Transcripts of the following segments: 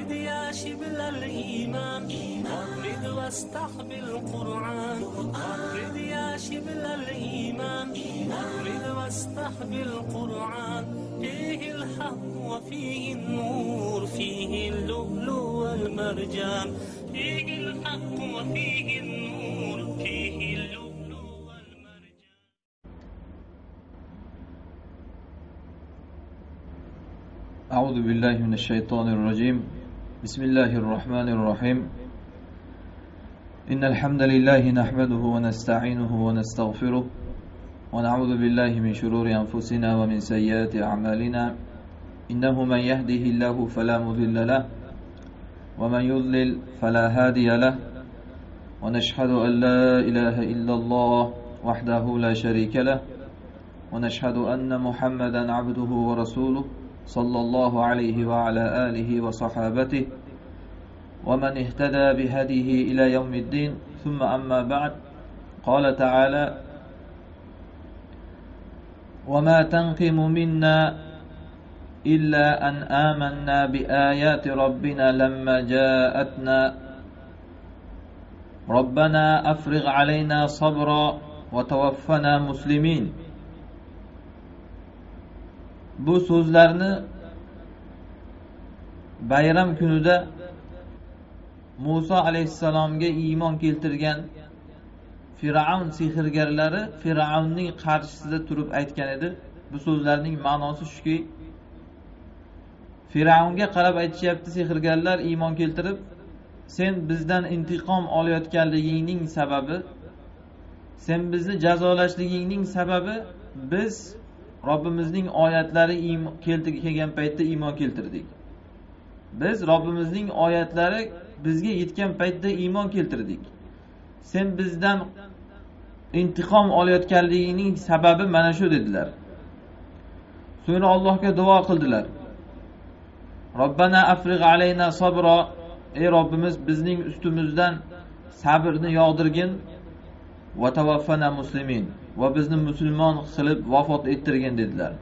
غرد يا شبل الإيمان. غرد واستقبل القرآن. غرد يا شبل الإيمان. غرد واستقبل القرآن. فيه الحق وفيه النور. فيه اللؤلؤ والمرجان. فيه الحق وفيه النور. فيه اللؤلؤ أعوذ بالله من الشيطان الرجيم. بسم الله الرحمن الرحيم. إن الحمد لله نحمده ونستعينه ونستغفره ونعوذ بالله من شرور أنفسنا ومن سيئات أعمالنا. إنه من يهده الله فلا مضل له ومن يضلل فلا هادي له. ونشهد أن لا إله إلا الله وحده لا شريك له. ونشهد أن محمدا عبده ورسوله صلى الله عليه وعلى آله وصحابته. ومن اهتدى بهديه إلى يوم الدين ثم أما بعد قال تعالى وما تنقم منا إلا أن آمنا بآيات ربنا لما جاءتنا. ربنا أفرغ علينا صبرا وتوفنا مسلمين. Bu so'zlarni bayram Musa alayhissalomga iymon keltirgan Fir'avn sehrgarlari Fir'avnning qarshisida turib aytgan edi. Bu so'zlarning ma'nosi shuki, Fir'avnga qarab aytishyapti sehrgarlar iymon keltirib, sen bizdan intiqom olayotganligingning sababi, sen bizni jazolashligingning sababi biz Robbimizning oyatlari kelgan paytda iymon keltirdik. Biz Robbimizning oyatlari bizga yetgan paytda iymon keltirdik. Sen bizdan intiqom olayotganligingning sababi mana shu dedilar. So'ngra Allohga duo qildilar. Robbana afriq alayna sabra ey Robbimiz bizning ustimizdan sabrni yog'dirgin va tawaffana muslimin va bizni musulmon qilib vafot ettirgin dedilar.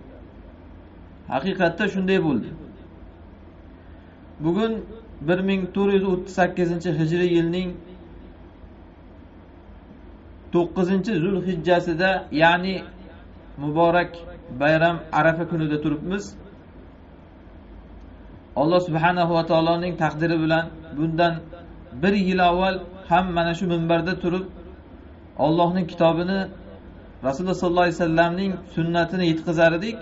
Haqiqatda shunday bo'ldi. Bugun 1438-hijriy yilning 9-zulhijjasida, ya'ni muborak bayram Arafa kunida turibmiz. Alloh subhanahu va taoloning taqdiri bilan bundan bir yil avval ham mana shu minbarda turib Allohning kitobini Rasululloh sollallohu alayhi vasallamning sunnatini yetkazar edik.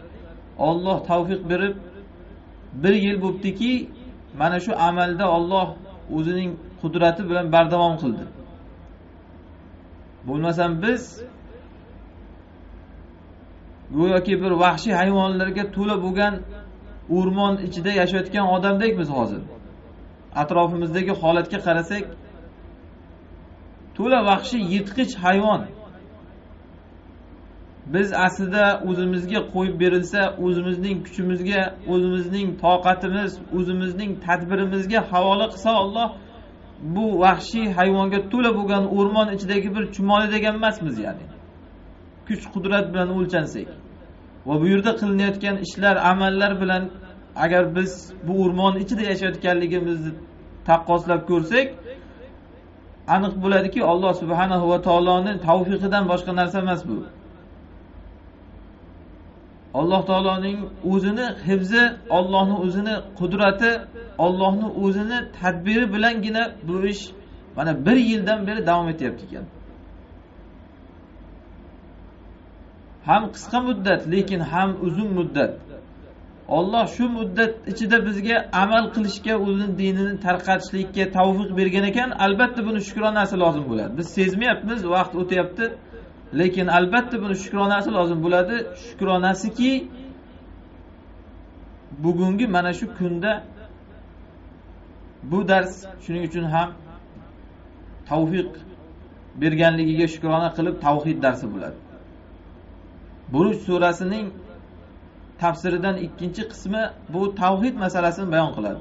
Alloh tavfiq berib bir yil bo'libdiki, mana shu amalda Alloh o'zining qudrati bilan bardavom qildi. Bo'lmasam biz go'yoki bir vahshiy hayvonlarga to'la bo'lgan o'rmon ichida yashayotgan odamdekmiz hozir. Atrofimizdagi holatga qarasak, to'la vahshiy yirtqich hayvon. Biz aslida o'zimizga qo'yib berilsa, o'zimizning kuchimizga, o'zimizning toqatimiz, o'zimizning tadbirimizga havola qilsa Alloh bu vahshiy hayvonga to'la bo'lgan o'rmon ichidagi bir chumoli degan emasmiz ya'ni. Kuch qudrat bilan o'lchansak va bu yerda qilinayotgan ishlar, amallar bilan agar biz bu o'rmon ichida yashayotganligimizni taqqoslab ko'rsak, aniq bo'ladiki, Alloh subhanahu va taoloning tavfiqidan boshqa narsa emas bu. Alloh taoloning o'zini hifzi, Allohning o'zini qudrati, Allohning o'zini tadbiri bilangina bu ish mana bir yildan beri davom etyapti ekan. Ham qisqa muddat, lekin ham uzun muddat. Alloh shu muddat ichida bizga amal qilishga, o'zini dinini tarqatishlikka tavfiq bergan ekan, albatta buni shukronasi lozim bo'ladi. Biz sezmayapmiz, vaqt o'tyapti. Lekin albatta buni shukronasi lozim bo'ladi. Shukronasiki bugungi mana shu kunda bu dars shuning uchun ham tavfiq berganligiga shukrona qilib tavhid darsi bo'ladi. Buruj surasining tafsiridan ikkinchi qismi bu tavhid masalasini bayon qiladi.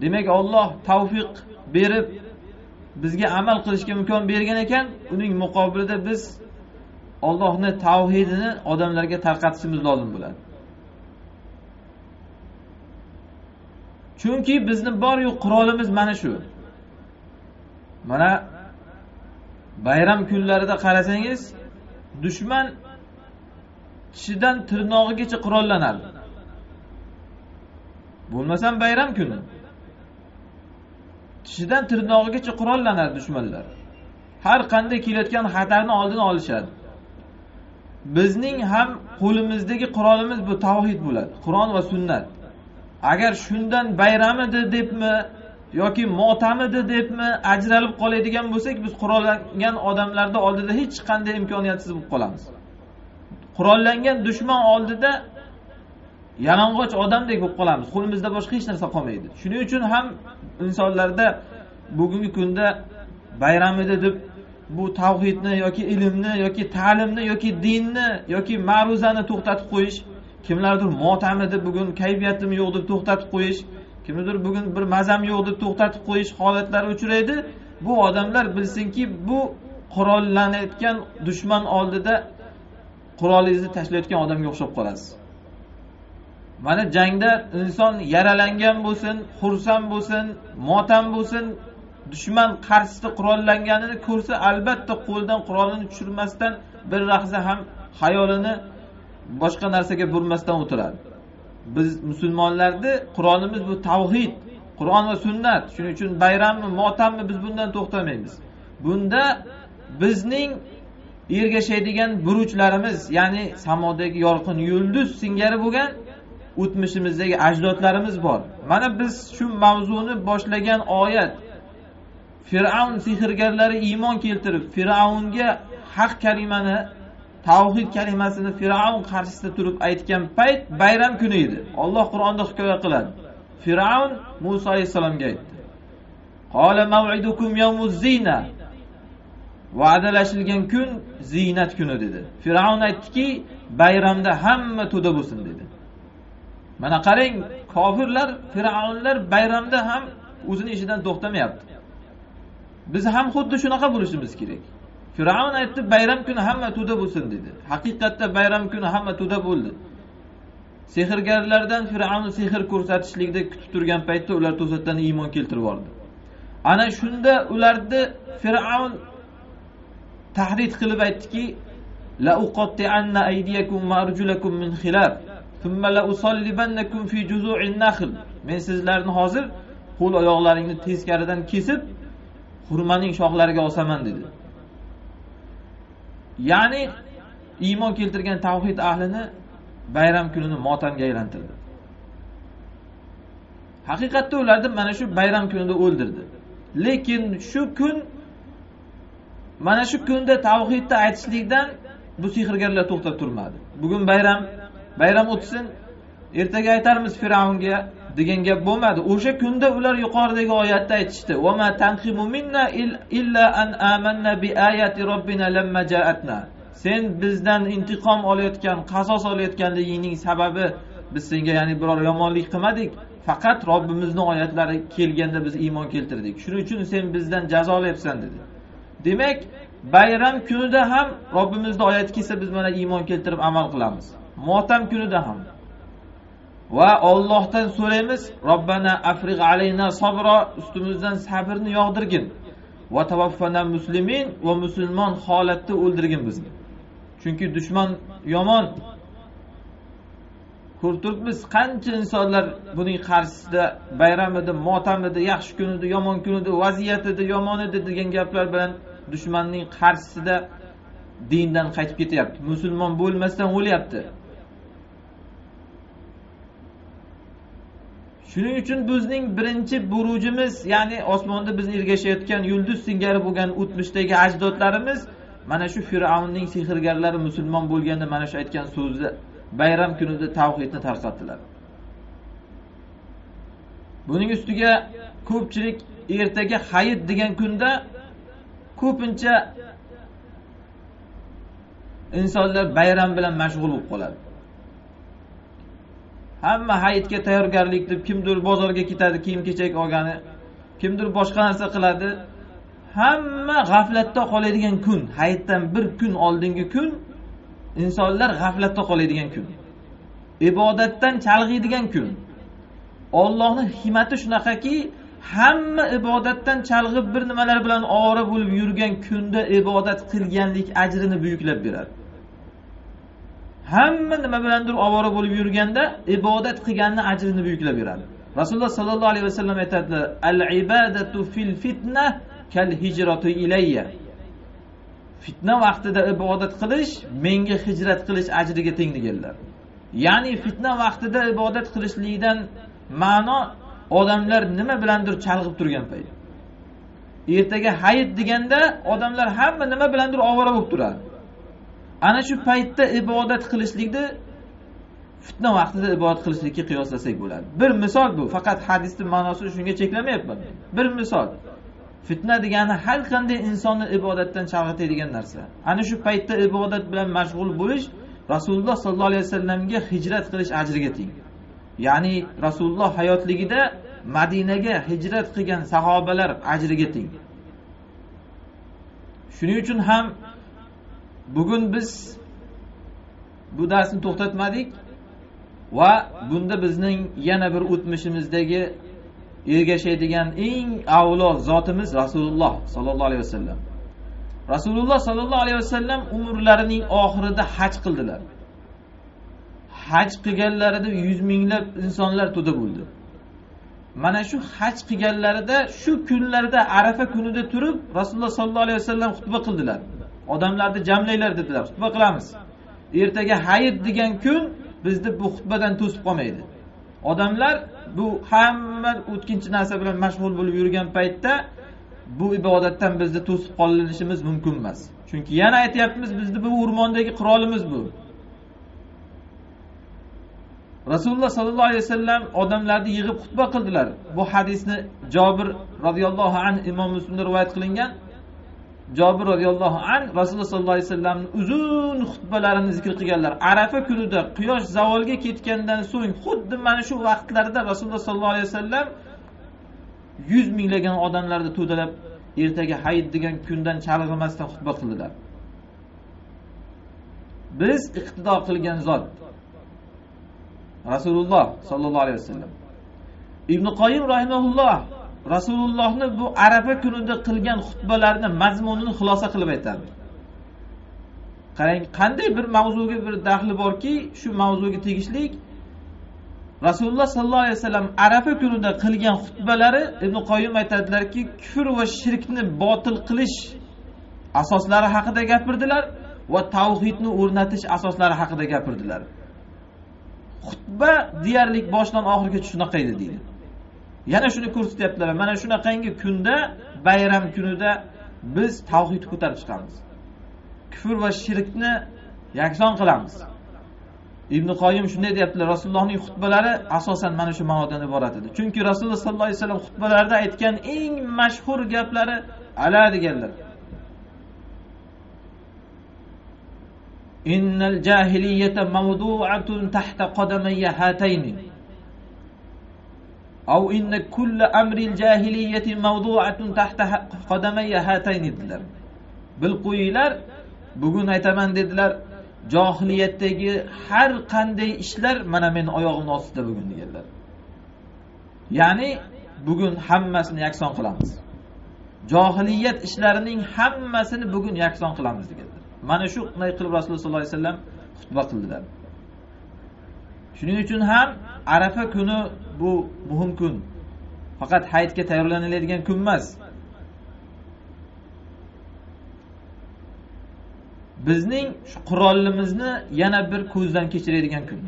Demak, Alloh tavfiq berib bizga amal qilishga imkon bergan ekan, uning muqobilida biz ollohni tavhidini odamlarga tarqatishimiz lozim bo'ladi. chunki bizni bor yo'q qurolimiz mana shu. Mana bayram kunlarida qarasangiz dushman tishidan tirnog'igacha qurollanadi. Bo'lmasam bayram kuni. Tishidan tirnog'igacha qurollanadi dushmanlar. Har qanday kelayotgan xatarni oldini olishadi. Bizning ham qo'limizdagi qurolimiz bu tavhid bo'ladi qur'on va sunnat. Agar shundan bayramidi debmi yoki motamidi debmi ajralib qoladigan bo'lsak biz qurollangan odamlarni oldida hech qanday imkoniyatsiz bo'lib qolamiz. Qurollangan dushman oldida yalang'och odamdek bo'lib qolamiz. Qo'limizda boshqa hech narsa qolmaydi. Shuning uchun ham insonlarda bugungi kunda bayram edi deb bu tavhidni yoki ilmni yoki ta'limni yoki dinni yoki ma'ruzani to'xtatib qo'yish kimlardir motam edi bugun kayfiyatim yo'q deb to'xtatib qo'yish kimnidir bugun bir mazam yo'q deb to'xtatib qo'yish holatlari uchraydi. Bu odamlar bilsinki bu qurollanayotgan dushman oldida qurolingizni tashlayotgan odamga o'xshab qolasiz. Mana jangda inson yaralangan bo'lsin xursand bo'lsin motam bo'lsin dushman qarshisida qurollanganini ko'rsa albatta qo'lidan qurolini tushirmasdan bir lahza ham xayolini boshqa narsaga burmasdan o'tiradi. Biz musulmonlarni qur'onimiz bu tavhid qur'on va sunnat shuning uchun bayrammi motammi biz bundan to'xtamaymiz. Bunda bizning ergashadigan burchlarimiz ya'ni samodagi yorqin yulduz singari bo'lgan o'tmishimizdagi ajdodlarimiz bor. Mana biz shu mavzuni boshlagan oyat fir'avn sehrgarlari iymon keltirib fir'avnga haq kalimani tavhid kalimasini fir'avn qarshisida turib aytgan payt bayram kuni edi. Olloh qur'onda hikoya qiladi. Fir'avn muso alayhissalomga aytdi. Qola yawmuz va'dalashilgan kun ziynat kuni dedi. Fir'avn aytdiki bayramda hamma to'da bo'lsin dedi. Mana qarang kofirlar fir'avnlar bayramda ham o'zini ishidan to'xtamayapti. Biz ham xuddi shunaqa bo'lishimiz kerak. Fir'avn aytdi bayram kuni hamma to'da bo'lsin dedi. Haqiqatda bayram kuni hamma to'da bo'ldi. Sehrgarlardan fir'avn sehr ko'rsatishlikda kutib turgan paytda ular to'satdan iymon keltirib yubordi ana shunda ularni fir'avn tahdid qilib aytdiki fi juzu'in men sizlarni hozir qo'l oyoqlaringni teskaridan kesib xurmaning shoxlariga osaman dedi. Ya'ni iymon keltirgan tavhid ahlini bayram kunini motamga aylantirdi. Haqiqatda ularni mana shu bayram kunida o'ldirdi. Lekin shu kun mana shu kunda tavhidni aytishlikdan bu sehrgarlar to'xtab turmadi. Bugun bayram bayram o'tsin ertaga aytarmiz fir'avnga degan gap bo'lmadi. O'sha kunda ular yuqoridagi oyatda aytishdi. Illa an amanna robbina lamma jaatna. Sen bizdan intiqom olayotgan qasos olayotganligingning sababi biz senga ya'ni biror yomonlik qilmadik. Faqat robbimizni oyatlari kelganda biz iymon keltirdik. Shuning uchun sen bizdan jazolayapsan dedi. Demak bayram kunida ham robbimizni oyati kelsa biz mana iymon keltirib amal qilamiz. Motam kunida ham. Va ollohdan so'raymiz robbana afriq alayna sabro ustimizdan sabrni yog'dirgin. Va tavaffana muslimin va musulmon holatda o'ldirgin bizni. Chunki dushman yomon. Ko'rib turibmiz qancha insonlar buning qarshisida bayram edi motam edi yaxshi kun edi yomon kun edi vaziyat edi yomon edi degan gaplar bilan dushmanning qarshisida dindan qaytib ketyapti. Musulmon bo'lmasdan o'lyapti. Shuning uchun bizning birinchi burujimiz ya'ni osmonda bizni ergashayotgan yulduz singari bo'lgan o'tmishdagi ajdodlarimiz mana shu fir'avnning sehrgarlari musulmon bo'lganda mana shu aytgan so'zni bayram kunida tavhidni tarqatdilar. Buning ustiga ko'pchilik ertaga hayit degan kunda ko'pincha insonlar bayram bilan mashg'ul bo'lib qoladi. Hamma hayitga tayyorgarlik deb kimdir bozorga ketadi kiyim kechak olgani kimdir boshqa narsa qiladi. Hamma g'aflatda qoladigan kun hayitdan bir kun oldingi kun insonlar g'aflatda qoladigan kun. Ibodatdan chalg'iydigan kun. Ollohni hikmati shunaqaki hamma ibodatdan chalg'ib bir nimalar bilan ovora bo'lib yurgan kunda ibodat qilganlik ajrini buyuklab beradi. Hamma nima bilandir ovora bo'lib yurganda ibodat qilganni ajrini buyuklab beradi rasululloh sollallohu alayhi vasallam aytadilar al ibadatu fil fitna kal hijratu ilayya. Fitna vaqtida ibodat qilish menga hijrat qilish ajriga teng deganlar ya'ni fitna vaqtida ibodat qilishlikdan ma'no odamlar nima bilandir chalg'ib turgan payt. Ertaga hayit deganda odamlar hamma nima bilandir ovora bo'lib turadi. Ana shu paytda ibodat qilishlikni fitna vaqtida ibodat qilishlikka qiyoslasak bo'ladi. Bir misol bu faqat hadisni ma'nosi shunga cheklamayapman bir misol fitna degani har qanday insonni ibodatdan chalg'itadigan narsa. Ana shu paytda ibodat bilan mashg'ul bo'lish rasululloh sollallohu alayhi vasallamga hijrat qilish ajriga teng. Ya'ni rasululloh hayotligida madinaga hijrat qilgan sahobalar ajriga teng. Shuning uchun ham bugun biz bu darsni to'xtatmadik va bunda bizning yana bir o'tmishimizdagi ergashadigan eng avlo zotimiz rasululloh sollallohu alayhi vasallam. Rasululloh sollallohu alayhi vasallam umrlarining oxirida haj qildilar. Haj qilganlarida yuz minglab insonlar to'da bo'ldi. Mana shu haj qilganlarida shu kunlarda arafa kunida turib rasululloh sollallohu alayhi vasallam xutba qildilar. Odamlarni jamlanglar dedilar. Xutba qilamiz. Ertaga hayit degan kun bizni bu xutbadan to'sib qolmaydi. Odamlar bu hamma o'tkinchi narsa bilan mashg'ul bo'lib yurgan paytda bu ibodatdan bizni to'sib qolinishimiz mumkin emas. Chunki yana aytyapmiz bizni bu o'rmondagi qurolimiz bu. Rasululloh sollallohu alayhi vasallam odamlarni yig'ib xutba qildilar. Bu hadisni jobir roziyallohu anhu imom muslimda rivoyat qilingan. Jobir roziyallohu an rasululloh sollallohu alayhi vasallamni uzun xutbalarini zikr qilganlar. Arafa kunida quyosh zavolga ketgandan so'ng xuddi mana shu vaqtlarda rasululloh sollallohu alayhi vasallam yuz minglagan odamlarni to'dalab ertaga hayit degan kundan chalg'imasdan xutba qildilar. Biz iqtido qilgan zot rasululloh sollallohu alayhi vasallam. Ibn qoyim rahimaulloh rasulullohni bu arafa kunida qilgan xutbalarini mazmunini xulosa qilib aytadi. Qarang qanday bir mavzuga bir daxli borki shu mavzuga tegishli rasululloh sollallohu alayhi vasallam arafa kunida qilgan xutbalari ibn qoyim aytadilarki kufr va shirkni botil qilish asoslari haqida gapirdilar va tavhidni o'rnatish asoslari haqida gapirdilar. Xutba deyarli boshidan oxirigacha shunaqa edi deydi. Yana shuni ko'rsatyaptilar mana shunaqangi kunda bayram kunida biz tavhidni ko'tarib chiqamiz kufr va shirkni yakson qilamiz. Ibn qoyim shunday deyaptilar rasulullohning xutbalari asosan mana shu ma'nodan iborat edi. Chunki rasululloh sollallohu alayhi vasallam xutbalarida aytgan eng mashhur gaplari ala deganlar. Innal jahiliyata mawdu'atun tahta qadamayya hatayni av inna kulli amril jahiliyati mavduatun tahta qadamayya hatayn dedilar. Bil qo'yinglar bugun aytaman dedilar johiliyatdagi har qanday ishlar mana meni oyog'imni ostida bugun deganlar. Ya'ni bugun hammasini yakson qilamiz. Johiliyat ishlarining hammasini bugun yakson qilamiz deganlar. Mana shunday qilib rasululloh sollallohu alayhi vasallam xutba qildilar. Shuning uchun ham arafa kuni bu muhim kun. Faqat hayitga tayyorlaniladigan kun emas. Bizning shu qurolimizni yana bir ko'zdan kechiradigan kun.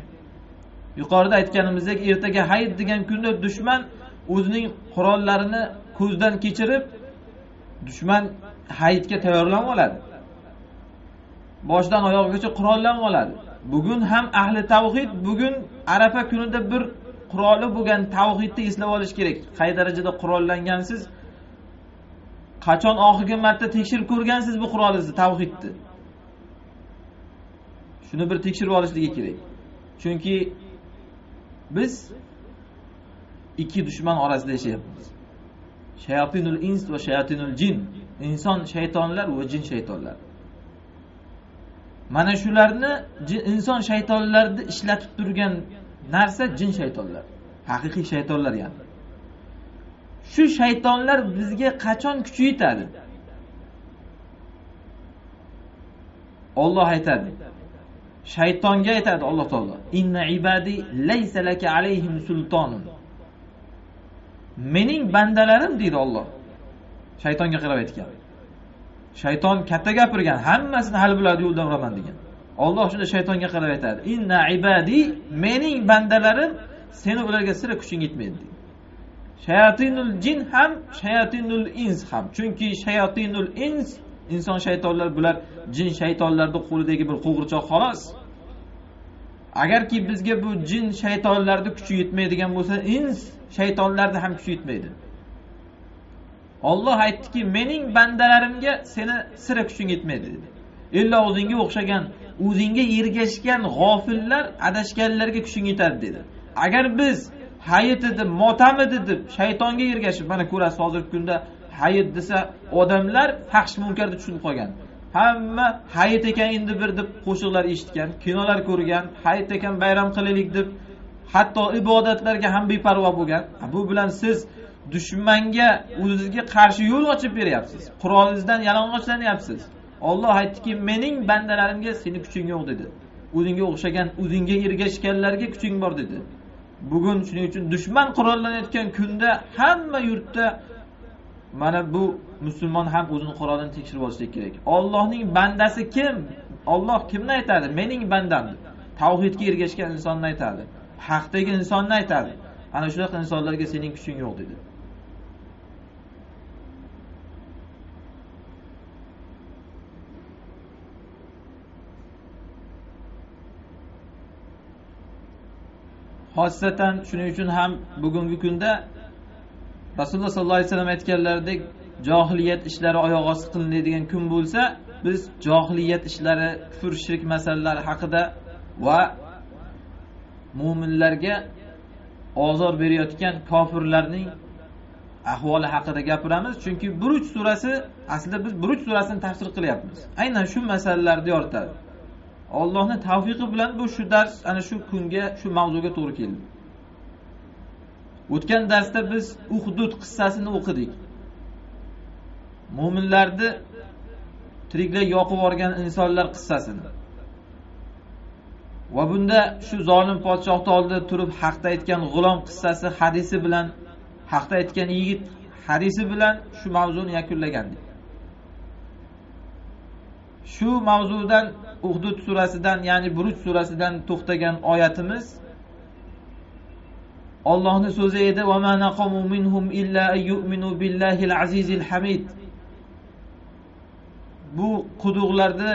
Yuqorida aytganimizdek ertaga hayit degan kunda dushman o'zining qurollarini ko'zdan kechirib dushman hayitga tayyorlanib oladi. Boshidan oyog'igacha qurollanib oladi. Bugun ham ahli tavhid bugun arafa kunida bir quroli bo'lgan tavhidni eslab olish kerak. Qay darajada qurollangansiz? Qachon oxirgi marta tekshirib ko'rgansiz bu qurolingizni tavhidni? Shuni bir tekshirib olishligi kerak. Chunki biz ikki dushman orasida yashayapmiz. Shayotinul ins va shayotinul jin. Inson shaytonlar va jin shaytonlar. Mana shularni inson shaytonlarni ishlatib turgan narsa jin shaytonlar. Haqiqiy shaytonlar ya'ni. Shu shaytonlar bizga qachon kuchi yetadi? Olloh aytadi. Shaytonga aytadi alloh taolo. Inna ibadi laysa laka alayhim sultonun mening bandalarim deydi olloh shaytonga qarab aytgan. Shayton katta gapirgan hammasini hal bo'ladi yo'ldan uraman degan. Olloh shunda shaytonga qarab aytadi inna ibadi mening bandalarim seni ularga sira kuching yetmaydi. Deydi shayatinul jin ham shayatinul ins ham. Chunki shayatinul ins inson shaytonlar bular jin shaytonlarni qo'lidagi bir qo'g'irchoq xolos. Agarki bizga bu jin shaytonlarni kuchi yetmaydigan bo'lsa ins shaytonlarni ham kuchi yetmaydi. Olloh aytdiki mening bandalarimga seni sira kuching yetmaydi dedi. Illo o'zingga o'xshagan o'zingga ergashgan g'ofillar adashganlarga kuching yetadi dedi. Agar biz hayit edi motamidi deb shaytonga ergashib mana ko'rasiz hozirgi kunda hayit desa odamlar faxsh munkarni tushunib qolgan. Hamma hayit ekan endi bir deb qo'shiqlar eshitgan kinolar ko'rgan hayit ekan bayram qilaylik deb hatto ibodatlarga ham beparvo bo'lgan. Bu bilan siz dushmanga o'zizga qarshi yo'l ochib beryapsiz. Qurolingizdan yalang'ochlanyapsiz olloh aytdiki mening bandalarimga seni kuching yo'q dedi. O'zingga o'xshagan o'zingga ergashganlarga kuching bor dedi. Bugun shuning uchun dushman qurollanayotgan kunda hamma yurtda mana bu musulmon ham o'zini qurolini tekshirib olishlik kerak. Ollohning bandasi kim? Olloh kimni aytadi? Mening bandam. Tavhidga ergashgan insonni aytadi. Haqdagi insonni aytadi. Ana shunaqa insonlarga sening kuching yo'q dedi. Xosatan shuning uchun ham bugungi kunda rasululloh sollallohu alayhi vasallam aytganlaridek johiliyat ishlari oyoq osti qilinadigan kun bo'lsa biz johiliyat ishlari kufr shirk masalalari haqida va mo'minlarga ozor berayotgan kofirlarning ahvoli haqida gapiramiz. Chunki buruj surasi aslida biz buruj surasini tafsir qilyapmiz. Aynan shu masalalarni yoritadi. Ollohni tavfiqi bilan bu shu dars ana shu kunga shu mavzuga to'g'ri keldi. O'tgan darsda biz uhdud qissasini o'qidik. Mo'minlarni tiriklay yoqib yuborgan insonlar qissasini. Va bunda shu zolim podshohni oldida turib haqda aytgan g'ulom qissasi hadisi bilan haqda aytgan yigit hadisi bilan shu mavzuni yakunlagandik. Shu mavzudan uhdud surasidan ya'ni buruj surasidan to'xtagan oyatimiz ollohni so'zi edi hamid. Bu quduqlarni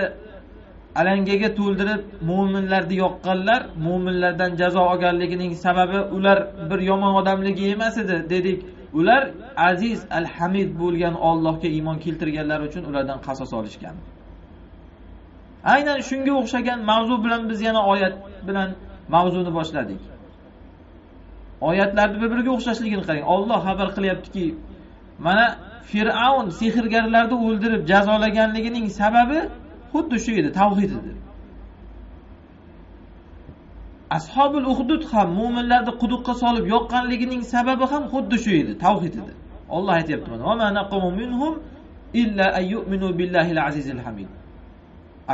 alangaga to'ldirib mo'minlarni yoqqanlar mo'minlardan jazo olganligining sababi ular bir yomon odamligi emas edi dedik. Ular aziz al hamid bo'lgan ollohga iymon keltirganlari uchun ulardan qasos olishgan. Aynan shunga o'xshagan mavzu bilan biz yana oyat bilan mavzuni boshladik. Oyatlarni bir biriga o'xshashligini qarang. Olloh xabar qilyaptiki mana fir'avn sehrgarlarni o'ldirib jazolaganligining sababi xuddi shu edi tavhid edi. Ashobul uhdud ham mo'minlarni quduqqa solib yoqqanligining sababi ham xuddi shu edi tavhid edi. Olloh aytyapti mana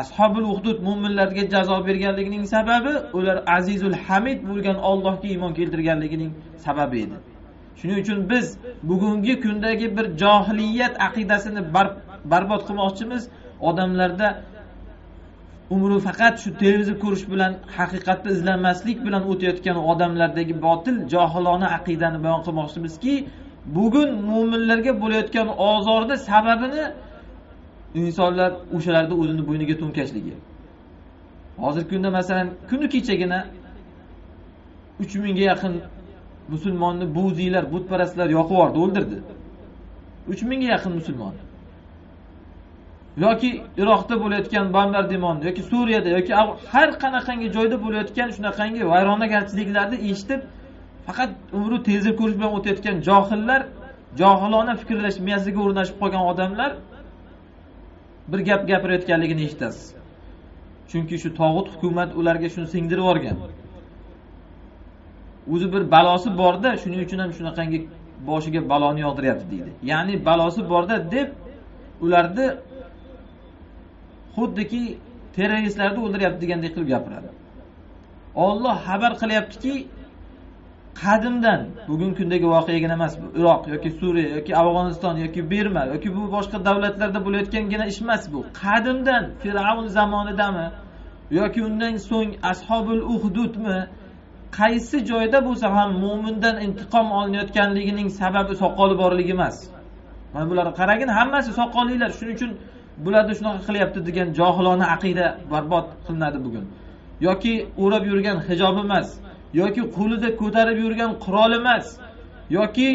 ashobil uhdud mo'minlarga jazo berganligining sababi ular azizul hamid bo'lgan ollohga iymon keltirganligining sababi edi. Shuning uchun biz bugungi kundagi bir johiliyat aqidasini barbod qilmoqchimiz. Odamlarda umri faqat shu televizor ko'rish bilan haqiqatni izlamaslik bilan o'tayotgan odamlardagi botil johilona aqidani bayon qilmoqchimizki bugun mo'minlarga bo'layotgan ozorni sababini insonlar o'shalarni o'zini bo'yniga to'nkashligi. Hozirgi kunda masalan kuni kechagina uch mingga yaqin musulmonni buziylar butparastlar yoqib yubordi o'ldirdi. Uch mingga yaqin musulmon. Yoki iroqda bo'layotgan bombardimon yoki suriyada yoki har qanaqangi joyda bo'layotgan shunaqangi vayronagarchiliklarni eshitib faqat umri televizor ko'rish bilan o'tayotgan johillar johilona fikrlash miyasiga o'rnashib qolgan odamlar bir gap gapirayotganligini eshitasiz. Chunki shu tog'ut hukumat ularga shuni singdirib yuborgan. O'zi bir balosi borda shuning uchun ham shunaqangi boshiga baloni yog'diryapti deydi. Ya'ni balosi borda deb ularni xuddiki terroristlarni o'ldiryapti degandek qilib gapiradi. Olloh xabar qilyaptiki qadimdan bugungi kundagi voqeagina emas bu iroq yoki suriya yoki afg'oniston yoki berma yoki bu boshqa davlatlarda bo'layotgangina ish emas bu. Qadimdan fir'avn zamonidami yoki undan so'ng ashobul uhdudmi qaysi joyda bo'lsa ham mo'mindan intiqom olinayotganligining sababi soqoli borligi emas. Mana bularni qaragin hammasi soqollilar. Shuning uchun bularni shunaqa qilyapti degan johilona aqida barbod qilinadi bugun. Yoki o'rab yurgan hijob emas. Yoki qo'lida ko'tarib yurgan qurol emas yoki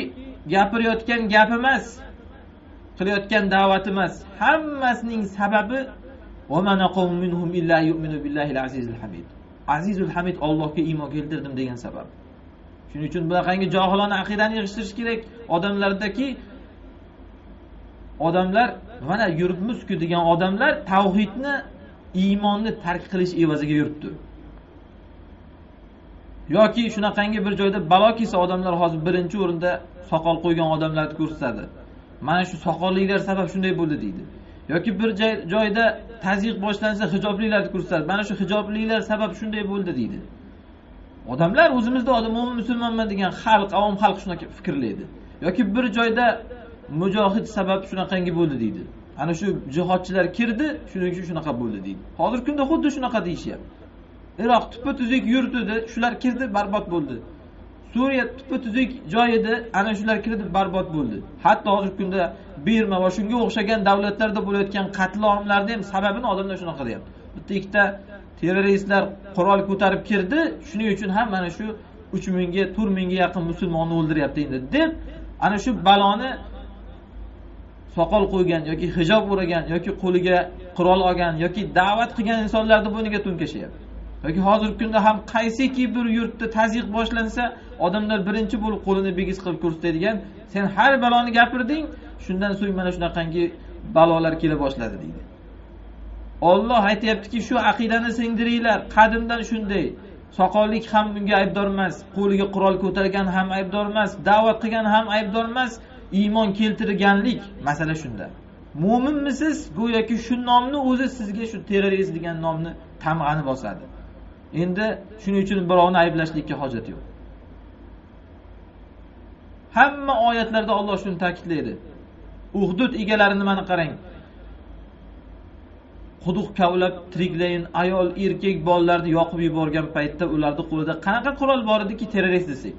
gapirayotgan gap emas qilayotgan da'vat emas. Hammasining sababi azizul hamid ollohga iymon keltirdim degan sabab. Shuning uchun bunaqangi johilona aqidani yig'ishtirish kerak. Odamlardaki odamlar mana yuribmizku degan odamlar tavhidni iymonni tark qilish evaziga yuribdi. Yoki shunaqangi bir joyda balo kelsa odamlar hozir birinchi o'rinda soqol qo'ygan odamlarni ko'rsatadi. Mana shu soqolliklar sabab shunday bo'ldi deydi. Yoki bir joyda tazyiq boshlansa hijoblilarni ko'rsatadi. Mana shu hijoblilar sabab shunday bo'ldi deydi. Odamlar o'zimizda mo'min musulmonman degan xalq avom xalq shunaqa fikrlaydi. Yoki bir joyda mujohid sabab shunaqangi bo'ldi deydi. Ana shu jihodchilar kirdi shuning uchun shunaqa bo'ldi deydi. Hozirgi kunda xuddi shunaqa deyishyapti. Iroq tuppa tuzuk yurt edi shular kirdi barbod bo'ldi. Suriya tuppa tuzuk joy edi ana shular kirdi barbod bo'ldi. Hatto hozirgi kunda birma va shunga o'xshagan davlatlarda bo'layotgan qatlovlarni ham sababini odamlar shunaqa deyapti. Bitta ikkita terroristlar qurol ko'tarib kirdi shuning uchun ham mana shu uch mingga to'rt mingga yaqin musulmonni o'ldiryapti endi deb ana shu baloni soqol qo'ygan yoki hijob o'ragan yoki qo'liga qurol olgan yoki da'vat qilgan insonlarni bo'yniga to'nkashyapti yoki hozirgi kunda ham qaysiki bir yurtda tazyiq boshlansa odamlar birinchi bo'lib qo'lini bigiz qilib ko'rsatadigan sen har baloni gapirding shundan so'ng mana shunaqangi balolar kela boshladi deydi. Olloh aytyaptiki shu aqidani singdiringlar qadimdan shunday. Soqollik ham bunga aybdor emas qo'liga qurol ko'targan ham aybdor emas da'vat qilgan ham aybdor emas iymon keltirganlik masala shunda. Mo'minmisiz go'yoki shu nomni o'zi sizga shu terrorist degan nomni tamg'ani bosadi. Endi shuning uchun birovni ayblashlikka hojat yo'q. Hamma oyatlarda olloh shuni ta'kidlaydi. Uhdud egalarini nimani qarang? Quduq kavlab tiriklayin ayol erkak bolalarni yoqib yuborgan paytda ularni qo'lida qanaqa qurol bor ediki terrorist desak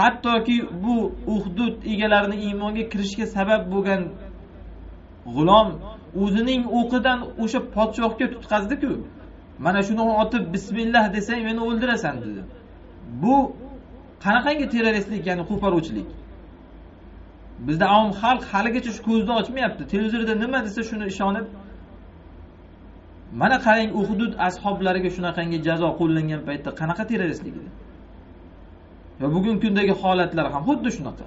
hattoki bu uhdud egalarini iymonga kirishga sabab bo'lgan g'ulom o'zining o'qidan o'sha podshohga tutqazdiku. Mana shuni otib bismillah desang meni o'ldirasan dedi bu qanaqangi terroristlik ya'ni qo'poruvchilik? Bizda avom xalq haligacha shu ko'zni ochmayapti. Televizorda nima desa shuni ishonib mana qarang u hudud ashoblariga shunaqangi jazo qo'llangan paytda qanaqa terroristlik edi? Va bugungi kundagi holatlar ham xuddi shunaqa.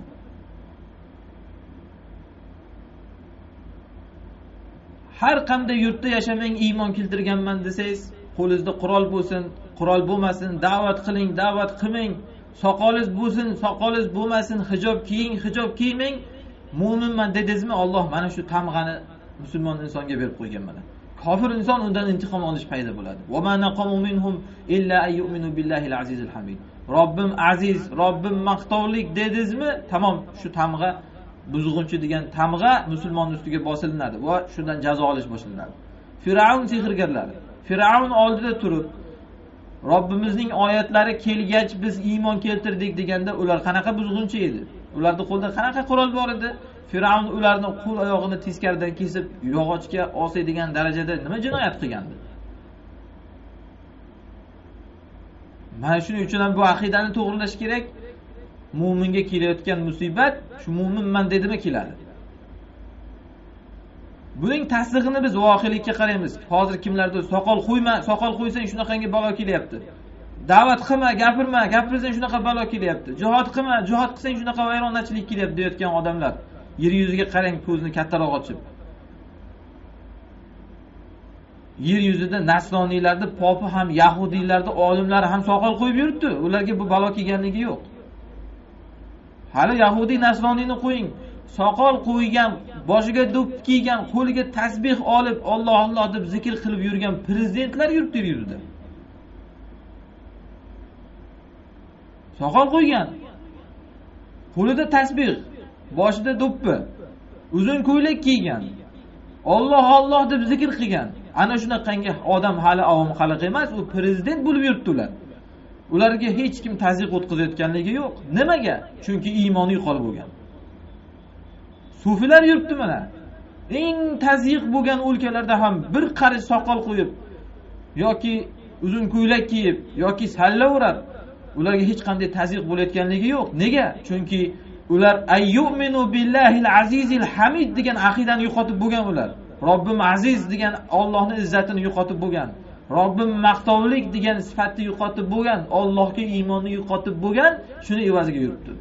Har qanday yurtda yashamang iymon keltirganman desangiz qo'lingizda qurol bo'lsin qurol bo'lmasin da'vat qiling da'vat qilmang soqolingiz bo'lsin soqolingiz bo'lmasin hijob kiying hijob kiymang. Mo'minman dedingizmi? Olloh mana shu tamg'ani musulmon insonga berib qo'ygan mana. Kofir inson undan intiqom olish paydo bo'ladi. Robbim aziz robbim maqtovlik dedingizmi? Tamom shu tamg'a buzg'unchi degan tamg'a musulmonni ustiga bosilinadi va shundan jazo olish boshlanadi. Fir'avn sehrgarlari. Fir'avn oldida turib robbimizning oyatlari kelgach biz iymon keltirdik deganda ular qanaqa buzg'unchi edi? Ularni qo'lida qanaqa qurol bor edi? Fir'avn ularni qo'l oyog'ini teskaridan kesib yog'ochga osaydigan darajada nima jinoyat qilgandi? Mana shuning uchun ham bu aqidani to'g'irlash kerak. Mo'minga kelayotgan musibat shu mo'minman dedimi keladi. Buning tasdig'ini biz voqelikka qaraymiz. Hozir kimlardir soqol qo'yma soqol qo'ysang shunaqangi balo kelyapti. Da'vat qilma gapirma gapirsang shunaqa balo kelyapti. Jihod qilma jihod qilsang shunaqa vayronachilik kelyapti deyotgan odamlar. Yer yuziga qarang ko'zni kattaroq ochib. Yer yuzida nasroniylarni popi ham yahudiylarni olimlari ham soqol qo'yib yuribdi. Ularga bu balo kelganligi yo'q. Hali yahudiy nasroniyni qo'ying. Soqol qo'ygan boshiga do'ppi kiygan qo'liga tasbeh olib olloh olloh deb zikr qilib yurgan prezidentlar yuribdi yurdi soqol qo'ygan qo'lida tasbeh boshida do'ppi uzun ko'ylak kiygan olloh olloh deb zikr qilgan. Ana shunaqangi odam hali avom xalq emas u prezident bo'lib yuribdi ular. Ularga hech kim tazyiq o'tkazayotganligi yo'q. Nimaga? Chunki iymoni yuqori bo'lgan. Sufiylar yuribdi mana. Eng tazyiq bo'lgan o'lkalarda ham bir qarich soqol qo'yib yoki uzun ko'ylak kiyib yoki salla o'rab ularga hech qanday tazyiq bo'layotganligi yo'q. Nega? Chunki ular ayyuminu billahil azizil hamid degan aqidani yo'qotib bo'lgan ular. Robbim aziz degan ollohni izzatini yo'qotib bo'lgan. Robbim maqtovlik degan sifatni yo'qotib bo'lgan ollohga iymonni yo'qotib bo'lgan shuni evaziga yuribdi.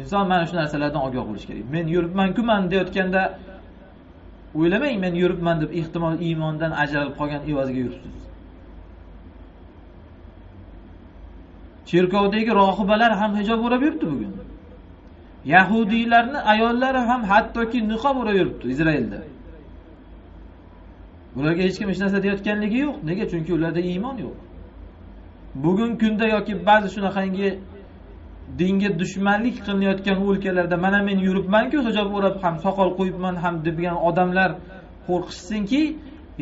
Inson mana shu narsalardan ogoh bo'lishi kerak. Men yuribmanku man deyotganda o'ylamang men yuribman deb ehtimol iymondan ajralib qolgan evaziga yuribsiz. Cherkovdagi rohibalar ham hijob o'rab yuribdi bugun. Yahudiylarni ayollari ham hattoki niqob o'rab yuribdi izroilda ularga hech kim hech narsa deyotganligi yo'q. Nega? Chunki ularda iymon yo'q. Bugungi kunda yoki ba'zi shunaqangi dinga dushmanlik qilinayotgan o'lkalarda mana men yuribmanku hijob o'rab ham soqol qo'yibman ham degan odamlar qo'rqishsinki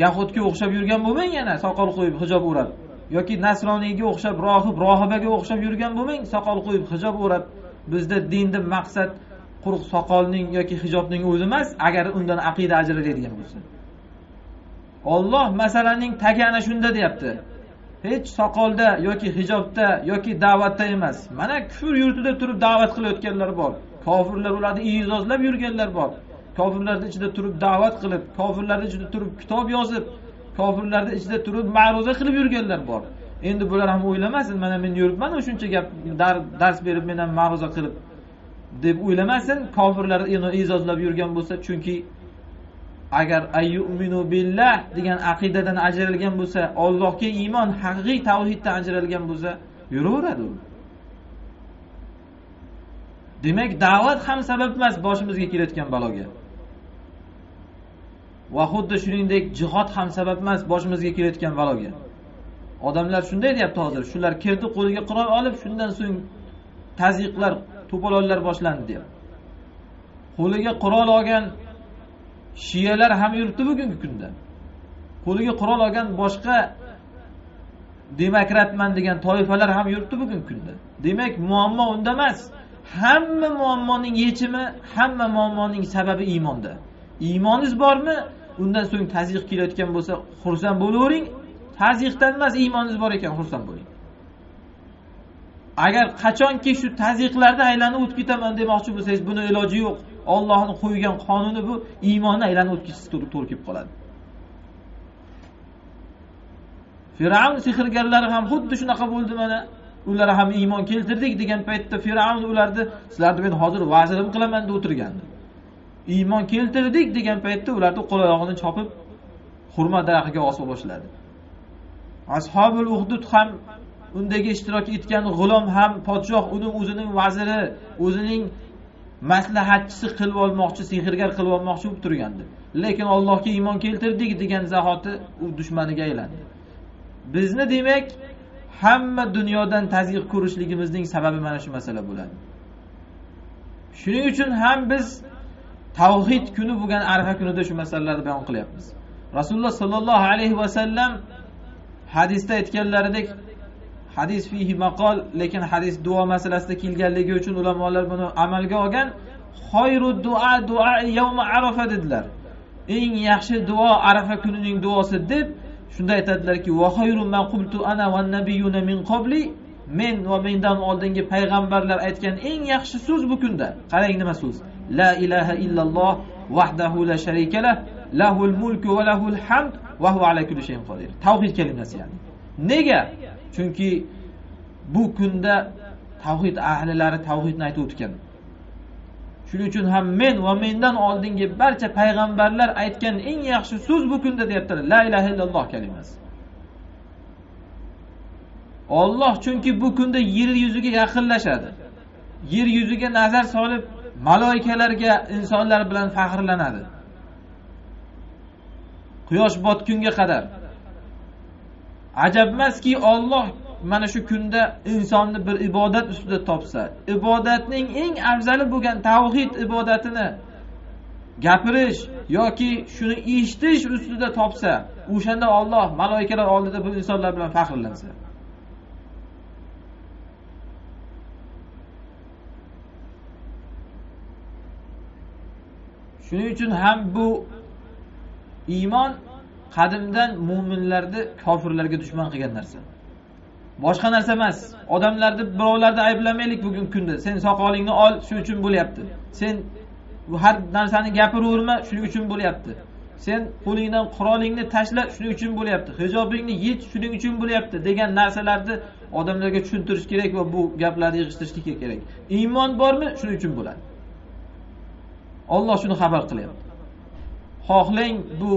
yahudga o'xshab yurgan bo'lmang yana soqol qo'yib hijob o'rab. Yoki nasroniyga o'xshab rohib rohibaga o'xshab yurgan bo'lmang soqol qo'yib hijob o'rab. Bizda dinda maqsad quruq soqolning yoki hijobning o'zi emas agar undan aqida ajraladigan bo'lsa. Olloh masalaning tagi ana shunda deyapti. Hech soqolda yoki hijobda yoki da'vatda emas. Mana kufr yurtida turib da'vat qilayotganlar bor. Kofirlar ularni e'zozlab yurganlar bor. Kofirlarni ichida turib da'vat qilib kofirlarni ichida turib kitob yozib kofirlarni ichida turib ma'ruza qilib yurganlar bor. Endi bular ham o'ylamasin mana men yuribman shuncha gap dars berib men ham ma'ruza qilib deb o'ylamasin kofirlar e'zozlab yurgan bo'lsa chunki agar ayyuminu billah degan aqidadan ajralgan bo'lsa ollohga iymon haqiqiy tavhiddan ajralgan bo'lsa yuraveradi u. Demak da'vat ham sabab emas boshimizga kelayotgan baloga. Va xuddi shuningdek jihod ham sabab emas boshimizga kelayotgan baloga. Odamlar shunday deyapti hozir shular kirdi qo'liga qurol olib shundan so'ng tazyiqlar to'polonlar boshlandi deyapti qo'liga qurol olgan shiyalar ham yuribdi bugungi kunda. Qo'liga qurol olgan boshqa demokratman degan toifalar ham yuribdi bugungi kunda. Demak muammo unda emas. Hamma muammoning yechimi hamma muammoning sababi iymonda. Iymoningiz bormi? Undan so'ng tazyiq kelayotgan bo'lsa xursand bo'lavering. Tazyiqdan emas iymoningiz bor ekan xursand bo'ling. Agar qachonki shu tazyiqlarni aylanib o'tib ketaman demoqchi bo'lsangiz buni iloji yo'q. Ollohni qo'ygan qonuni bu iymonni aylanib o'tkazishga to'g'ri kelib qoladi. Fir'avn sehrgarlari ham xuddi shunaqa bo'ldi mana. Ular ham iymon keltirdik degan paytda fir'avn ularni sizlarni men hozir vazirim qilaman deb o'tirgandi. Iymon keltirdik degan paytda ularni qo'l oyog'ini chopib xurmo daraxtiga osib boshladi ashobul uhdud ham undagi ishtirok etgan g'ulom ham podshoh uni o'zining vaziri o'zining maslahatchisi qilib olmoqchi sehrgar qilib olmoqchi bo'lib turgandi. Lekin allohga iymon keltirdik degan zahoti u dushmaniga aylandi. Bizni demak hamma dunyodan tazyiq ko'rishligimizning sababi mana shu masala bo'ladi. Shuning uchun ham biz tavhid kuni bo'lgan arfa kunida shu masalalarni bayon qilyapmiz. Rasululloh sollallohu alayhi vasallam hadisda aytganlaridek hadis fihi maqol lekin hadis duo masalasida kelganligi uchun ulamolar buni amalga olgan. Xoyru duo dua yavma arafa dedilar. Eng yaxshi duo arafa kunining duosi deb shunda aytadilarki va ana va min men va mendan oldingi payg'ambarlar aytgan eng yaxshi so'z bu kunda. Qarang nima so'z. La ilaha illalloh vahdahu la sharikalah lahul mulku va lahul hamd va huva ala kulli shay'in qodir tavhid kalimasi ya'ni. Nega chunki bu kunda tavhid ahlilari tavhidni aytib o'tgan. Shuning uchun ham men va mendan oldingi barcha payg'ambarlar aytgan eng yaxshi so'z bu kunda deyaptilar. La ilaha illalloh kalimasi. Olloh chunki bu kunda yer yuziga yaqinlashadi. Yer yuziga nazar solib maloikalarga insonlar bilan faxrlanadi. Quyosh botgunga qadar ajab emaski olloh mana shu kunda insonni bir ibodat ustida topsa ibodatning eng afzali bo'lgan tavhid ibodatini gapirish yoki shuni eshitish ustida topsa o'shanda olloh maloikalar oldida bu insonlar bilan faxrlansa. Shuning uchun ham bu iymon qadimdan mo'minlarni kofirlarga dushman qilgan narsa. Boshqa narsa emas. Odamlarni birovlarni ayblamaylik bugungi kunda. Sen soqolingni ol shu uchun bo'lyapti. Sen har narsani gapiraverma shuning uchun bo'lyapti. Sen qo'lingdan qurolingni tashla shuning uchun bo'lyapti. Hijobingni yech shuning uchun bo'lyapti degan narsalarni odamlarga tushuntirish kerak va bu gaplarni yig'ishtirishlik kerak. Iymon bormi? Shuning uchun bo'ladi. Olloh shuni xabar qilyapti. Xohlang bu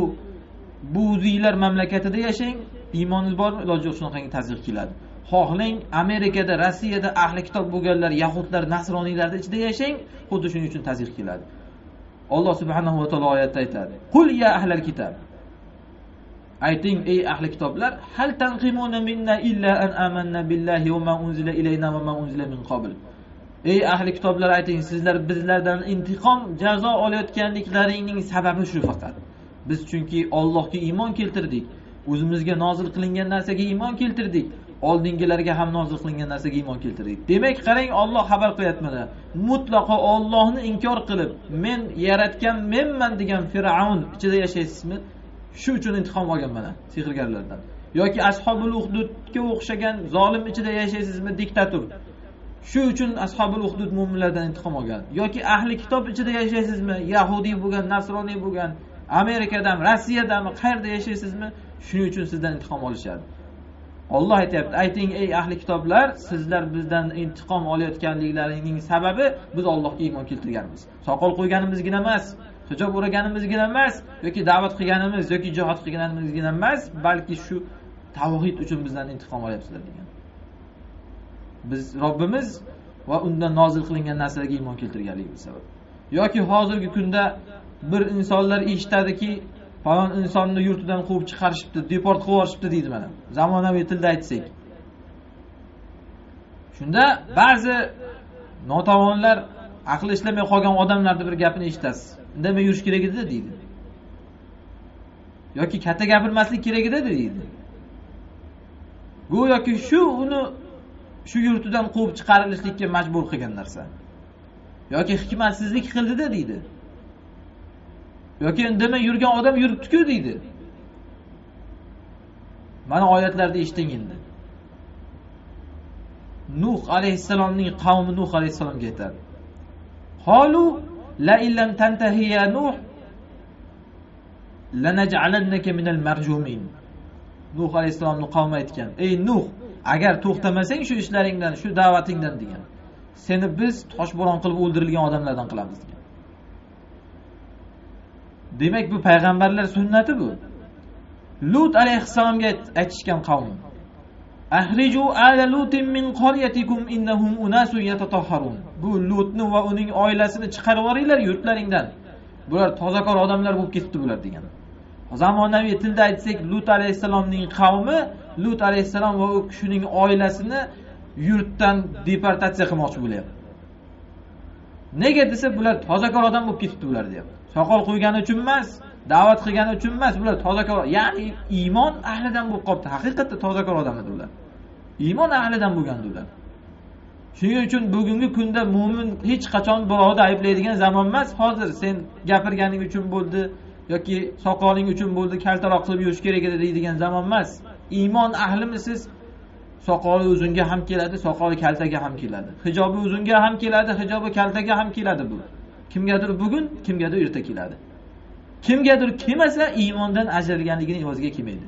buziylar mamlakatida yashang iymoningiz bormi iloji yo'q shunaqangi tazyiq keladi xohlang amerikada rossiyada ahli kitob bo'lganlar yahudlar nasroniylarni ichida yashang xuddi shuning uchun tazyiq keladi alloh subhanahu va taolo oyatda aytadi qul ya ahlal kitob ayting ey ahli kitoblar hal tanqimuna minna illa an amanna billahi va ma unzila ilayna va ma unzila min qabl. Ey ahli kitoblar ayting sizlar bizlardan intiqom jazo olayotganliklaringning sababi shu faqat. Biz chunki ollohga iymon keltirdik. O'zimizga nozil qilingan narsaga iymon keltirdik. Oldingilarga ham nozil qilingan narsaga iymon keltirdik. Demak qarang olloh xabar qilyapti mana mutlaqo ollohni inkor qilib men yaratgan menman degan fir'avn ichida yashaysizmi? Shu uchun intiqom olgan mana sehrgarlardan. Yoki ashobul uhdudga o'xshagan zolim ichida yashaysizmi? Diktator. Shu uchun ashobul uhdud mo'minlardan intiqom olgan. Yoki ahli kitob ichida yashaysizmi? Yahudiy bo'lgan nasroniy bo'lgan. Amerikadami rossiyadami qayerda yashaysizmi? Shuning uchun sizdan intiqom olishadi. Olloh aytyapti ayting ey ahli kitoblar sizlar bizdan intiqom olayotganliklaringning sababi biz ollohga iymon keltirganmiz. Soqol qo'yganimizgina emas hijob o'raganimizgina emas yoki da'vat qilganimiz yoki jihod qilganimizgina emas balki shu tavhid uchun bizdan intiqom olyapsizlar degan. Biz robbimiz va undan nozil qilingan narsalarga iymon keltirganligimiz sabab. Yoki hozirgi kunda bir insonlar eshitadiki falon insonni yurtidan quvib chiqarishibdi deport qilib yuborishibdi deydi mana. Zamonaviy tilda aytsak. Shunda ba'zi notavonlar aqli ishlamay qolgan odamlarni bir gapini eshitasiz. Indamay yurish kerak edi deydi. Yoki katta gapirmaslik kerak edi deydi. Go'yoki shu uni shu yurtidan quvib chiqarilishlikka majbur qilgan narsa. Yoki hikmatsizlik qildida deydi. Yoki indamay yurgan odam yuribdiku deydi. Mana oyatlarni eshiting endi. Nuh alayhissalomning qavmi nuh alayhissalomga aytadi. Qolu la illam tantahiya nuh lanaj'alannaka minal marjumin. Nuh alayhissalomni qavmi aytgan ey nuh agar to'xtamasang shu ishlaringdan shu da'vatingdan degan. Seni biz toshbo'ron qilib o'ldirilgan odamlardan qilamiz degan. Demak bu payg'ambarlar sunnati bu. Lut alayhissalomga aytishgan qavmi ahriju ala lutin min qaryatikum innahum unasun yatatahharun bu lutni va uning oilasini chiqarib yuboringlar yurtlaringdan. Bular tozakor odamlar bo'lib ketibdi bular degan. Zamonaviy tilda aytsak lut alayhissalomning qavmi lut alayhissalom va u kishining oilasini yurtdan deportatsiya qilmoqchi bo'lyapti. Nega desa bular tozakor odam bo'lib ketibdi bular deyapti. Soqol qo'ygani uchun emas da'vat qilgani uchun emas bular tozakor ya'ni iymon ahlidan bo'lib qolibdi. Haqiqatda tozakor odam edi ular. Iymon ahlidan bo'lgandi ular. Shuning uchun bugungi kunda mo'min hech qachon birovni ayblaydigan zamon emas. Hozir sen gapirganing uchun bo'ldi yoki soqoling uchun bo'ldi kaltaroq qilib yurish kerak edi deydigan zamon emas. Iymon ahlimisiz soqoli uzunga ham keladi soqoli kaltaga ham keladi. Hijobi uzunga ham keladi hijobi kaltaga ham keladi bu. Kimgadir bugun kimgadir erta keladi. Kimgadir kelmasa iymondan ajralganligini evaziga kelmaydi.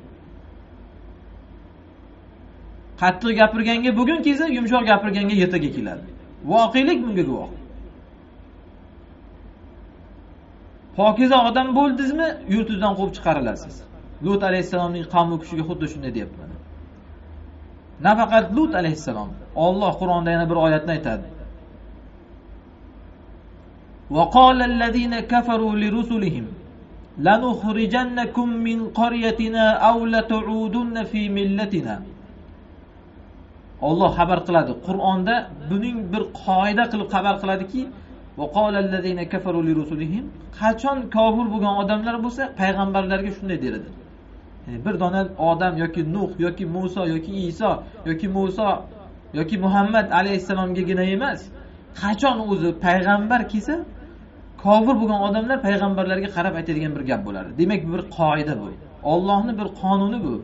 Qattiq gapirganga bugun kelsa yumshoq gapirganga ertaga keladi. Voqelik bunga guvoh. Pokiza odam bo'ldingizmi yurtingizdan quvib chiqarilasiz lut alayhissalomning qavmi kishiga xuddi shunday deyapti nafaqat lut alayhissalom olloh qur'onda yana bir oyatni aytadi. وقال الذين كفروا لرسلهم لنخرجنكم من قريتنا أو لتعودن في ملتنا olloh xabar qiladi qur'onda buning bir qoida qilib xabar qiladiki qachon kofir bo'lgan odamlar bo'lsa payg'ambarlarga shunday der edi yani bir dona odam yoki nuh yoki muso yoki iso yoki muso yoki muhammad alayhissalomgagina emas qachon o'zi payg'ambar kelsa kofir bo'lgan odamlar payg'ambarlarga qarab aytadigan bir gap bo'ladi demak bir qoida bu. Ollohni bir qonuni bu.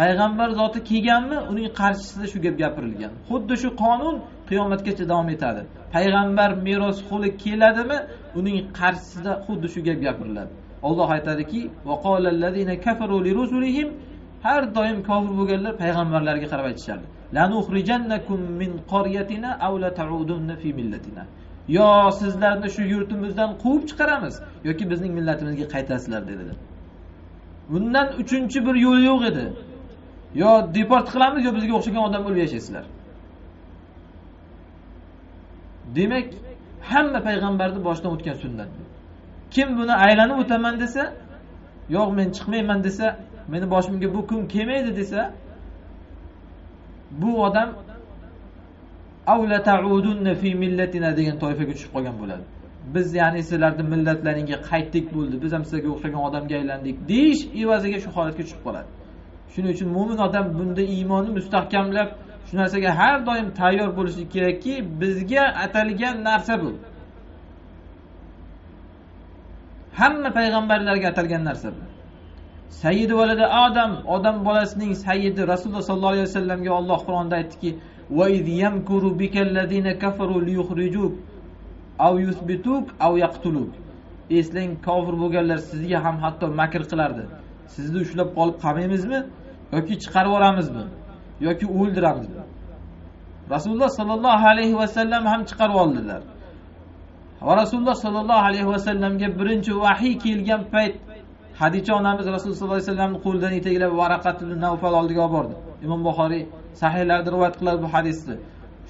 Payg'ambar zoti kelganmi uning qarshisida shu gap gapirilgan. Xuddi shu qonun qiyomatgacha davom etadi. Payg'ambar merosxo'li keladimi uning qarshisida xuddi shu gap gapiriladi. Olloh aytadiki har doim kofir bo'lganlar payg'ambarlarga qarab aytishardi. Yo sizlarni shu yurtimizdan quvib chiqaramiz yoki bizning millatimizga qaytasizlar dedilar. Bundan uchinchi bir yo'l yo'q edi. Yo deport qilamiz yo bizga o'xshagan odam bo'lib yashaysizlar. Demak hamma payg'ambarni boshidan o'tgan sunnat kim buni aylanib o'taman desa yo'q men chiqmayman desa meni boshimga bu kun kelmaydi desa bu odam degan toifaga tushib qolgan bo'ladi. Biz ya'ni sizlarni millatlaringga qaytdik bo'ldi. Biz ham sizlarga o'xshagan odamga aylandik deyish evaziga shu holatga tushib qoladi. Shuning uchun mo'min odam bunda iymonni mustahkamlab shu narsaga har doim tayyor bo'lishi kerakki bizga atalgan narsa bu. Hamma payg'ambarlarga atalgan narsa bu. Sayyidi valada odam odam bolasining sayyidi rasululloh sollallohu alayhi vasallamga olloh qur'onda aytdiki وَإِذْ يَمْكُرُ بِكَ الَّذِينَ كَفَرُوا لِيُخْرِجُوكَ أَوْ يُثْبِتُوكَ أَوْ يَقْتُلُوكَ eslang kofir bo'lganlar sizga ham hatto makr qilardi sizni ushlab qolib qolmaymizmi yoki chiqarib yuboramizmi yoki o'ldiramizmi rasululloh sollallohu alayhi vasallam ham chiqarib oldilar va rasululloh sollallohu alayhi vasallamga birinchi vahiy kelgan payt hadicha onamiz rasululloh sollallohu alayhi vasallamni qo'lidan yetaklab varaqat navfal oldiga olib bordi imom buxoriy sahiylarda rivoyat qiladi bu hadisni.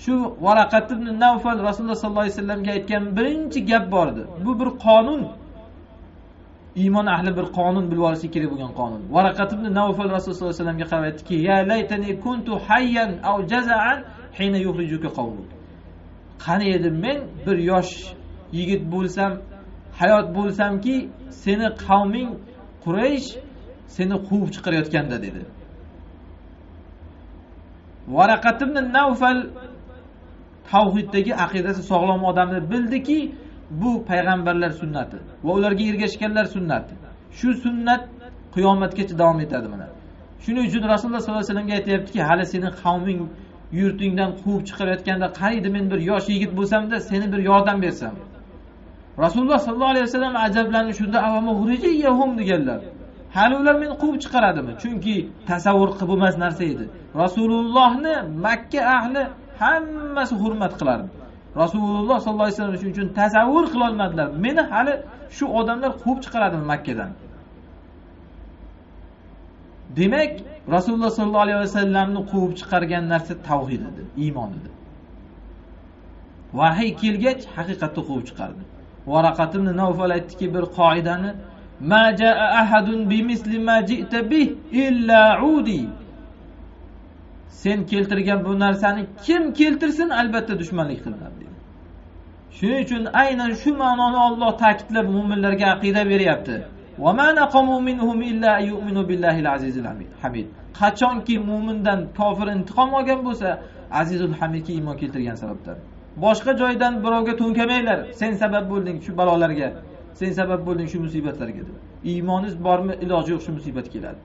Shu varaqat ibn navfal rasululloh sollallohu alayhi vasallamga aytgan birinchi gap bor edi. Bu bir qonun. Iymon ahli bir qonun bilib olishi kerak bo'lgan qonun. Varaqat ibn navfal rasululloh sollallohu alayhi vasallamga qarab aytdiki ya laytani kuntu hayyan aw jazaan hina yukhrijuka qawmuk qani edi men? Bir yosh yigit bo'lsam hayot bo'lsamki seni qavming quraysh seni quvib chiqarayotganda dedi. Varaqat ibn navfal tavhiddagi aqidasi sog'lom odamni bildiki bu payg'ambarlar sunnati va ularga ergashganlar sunnati. Shu sunnat qiyomatgacha davom etadi mana. Shuning uchun rasululloh sollallohu alayhi vasallamga aytyaptiki hali seni qavming yurtingdan quvib chiqarayotganda qariydi men bir yosh yigit bo'lsamda seni bir yordam bersam. Rasululloh sollallohu alayhi vasallam ajablanib shunda deganlar. Hali ular meni quvib chiqaradimi? Chunki tasavvur qilib bo'lmas narsa edi. Rasulullohni makka ahli hammasi hurmat qilardi rasululloh sollallohu alayhi vasallam shuning uchun tasavvur qilolmadilar. Meni hali shu odamlar quvib chiqaradimi makkadan? Demak rasululloh sollallohu alayhi vasallamni quvib chiqargan narsa tavhid edi iymon edi. Vahiy kelgach haqiqatni quvib chiqardi. Varaqatimni navfal aytdiki bir qoidani ما جاء أحد بمثل ما جئت به إلا عودي sen keltirgan bu narsani kim keltirsin albatta dushmanlik qilinadi dedi shuning uchun aynan shu ma'noni olloh ta'kidlab mo'minlarga aqida beryapti qachonki mo'mindan kofir intiqom olgan bo'lsa azizul hamidga iymon keltirgan sababdan boshqa joydan birovga to'nkamanglar sen sabab bo'lding shu balolarga Sen sabab bo'lding shu musibatlarga deb. Iymoningiz bormi iloji yo'q shu musibat keladi.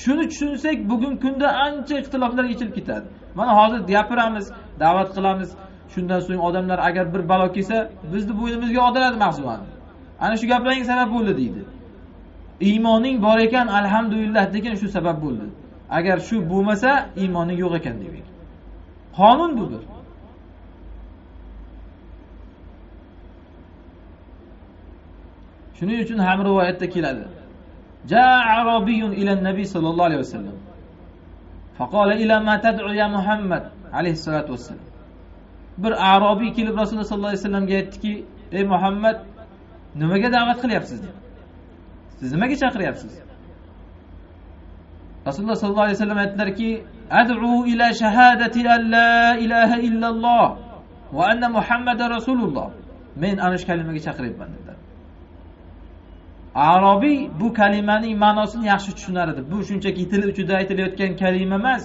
Shuni tushunsak bugungi kunda ancha ixtiloflar yechilib ketadi. Mana hozir gapiramiz da'vat qilamiz. Shundan so'ng odamlar agar bir balo kelsa bizni bo'ynimizga oldiradi mahzuvani ana shu gaplaring sabab bo'ldi deydi. Iymoning bor ekan alhamdulillah degan shu sabab bo'ldi. Agar shu bo'lmasa iymoning yo'q ekan demak. Qonun budir shuning uchun ham rivoyatda keladi. Ila nabiy sollallohu alayhi vasallam. Faqala ila ma tad'u ya muhammad alayhissalotu vassalam bir arobiy kelib rasululloh sollallohu alayhi vasallamga aytdiki ey muhammad nimaga da'vat qilyapsiz? dedi. Siz nimaga chaqiryapsiz? Rasululloh sollallohu alayhi vasallam aytdilarki adu ila shahadati an la ilaha illalloh va anna muhammada rasululloh. Men ana shu kalimaga chaqiryapman dedilar. Arobiy bu kalimaning ma'nosini yaxshi tushunar edi bu shunchaki til uchida aytilayotgan kalima emas.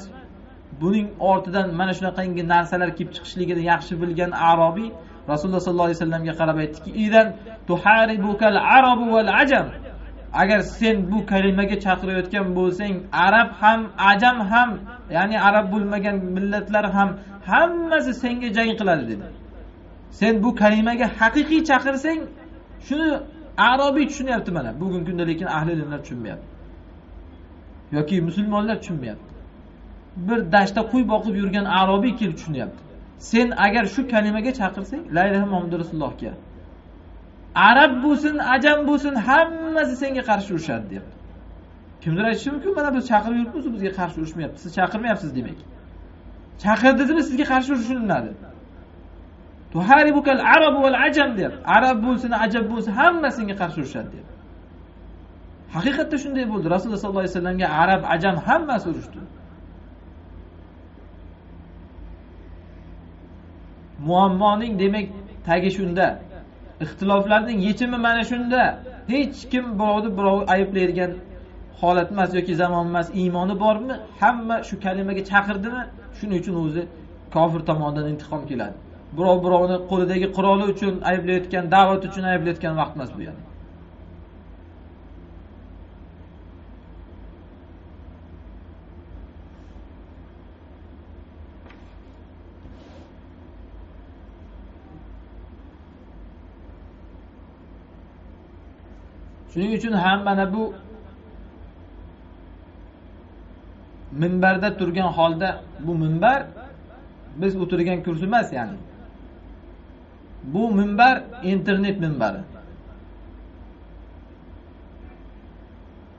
Buning ortidan mana shunaqangi narsalar kelib chiqishligini yaxshi bilgan arobiy rasululloh sollallohu alayhi vasallamga qarab aytdiki idan tuharibukal arabu val ajam. Agar sen bu kalimaga chaqirayotgan bo'lsang arab ham ajam ham ya'ni arab bo'lmagan millatlar ham hammasi senga jang qiladi dedi. Sen bu kalimaga haqiqiy chaqirsang shuni arobiy tushunyapti mana. Bugungi kunda lekin ahli ilmlar tushunmayapti. Yoki musulmonlar tushunmayapti. Bir dashtda qo'y boqib yurgan arobiy kelib tushunyapti. Sen agar shu kalimaga chaqirsang la ilaha muhammadu rasulullohga arab bo'lsin ajam bo'lsin hammasi senga qarshi urushadi deyapti. Kimdir aytishi mumkin mana biz chaqirib yuribmiz bizga qarshi urushmayapti siz chaqirmayapsiz demak. Chaqirdizmi sizga qarshi urushiladi tuharibukal arabu val ajam deyapti arab bo'lsin ajab bo'lsin hammasi senga qarshi urushadi deyapti haqiqatda shunday bo'ldi. Rasululloh sollallohu alayhi vasallamga arab ajam hammasi urushdi muammoning demak tagi shunda. Ixtiloflarning yechimi mana shunda. Hech kim birovni birov ayblaydigan holat emas yoki zamon emas iymoni bormi? Hamma shu kalimaga chaqirdimi? Shuning uchun o'zi kofir tomonidan intiqom keladi. Birov birovni qo'lidagi quroli uchun ayblayotgan da'vat uchun ayblayotgan vaqt emas bu yani shuning uchun ham mana bu minbarda turgan holda bu minbar biz o'tirgan kursi emas ya'ni bu minbar internet minbari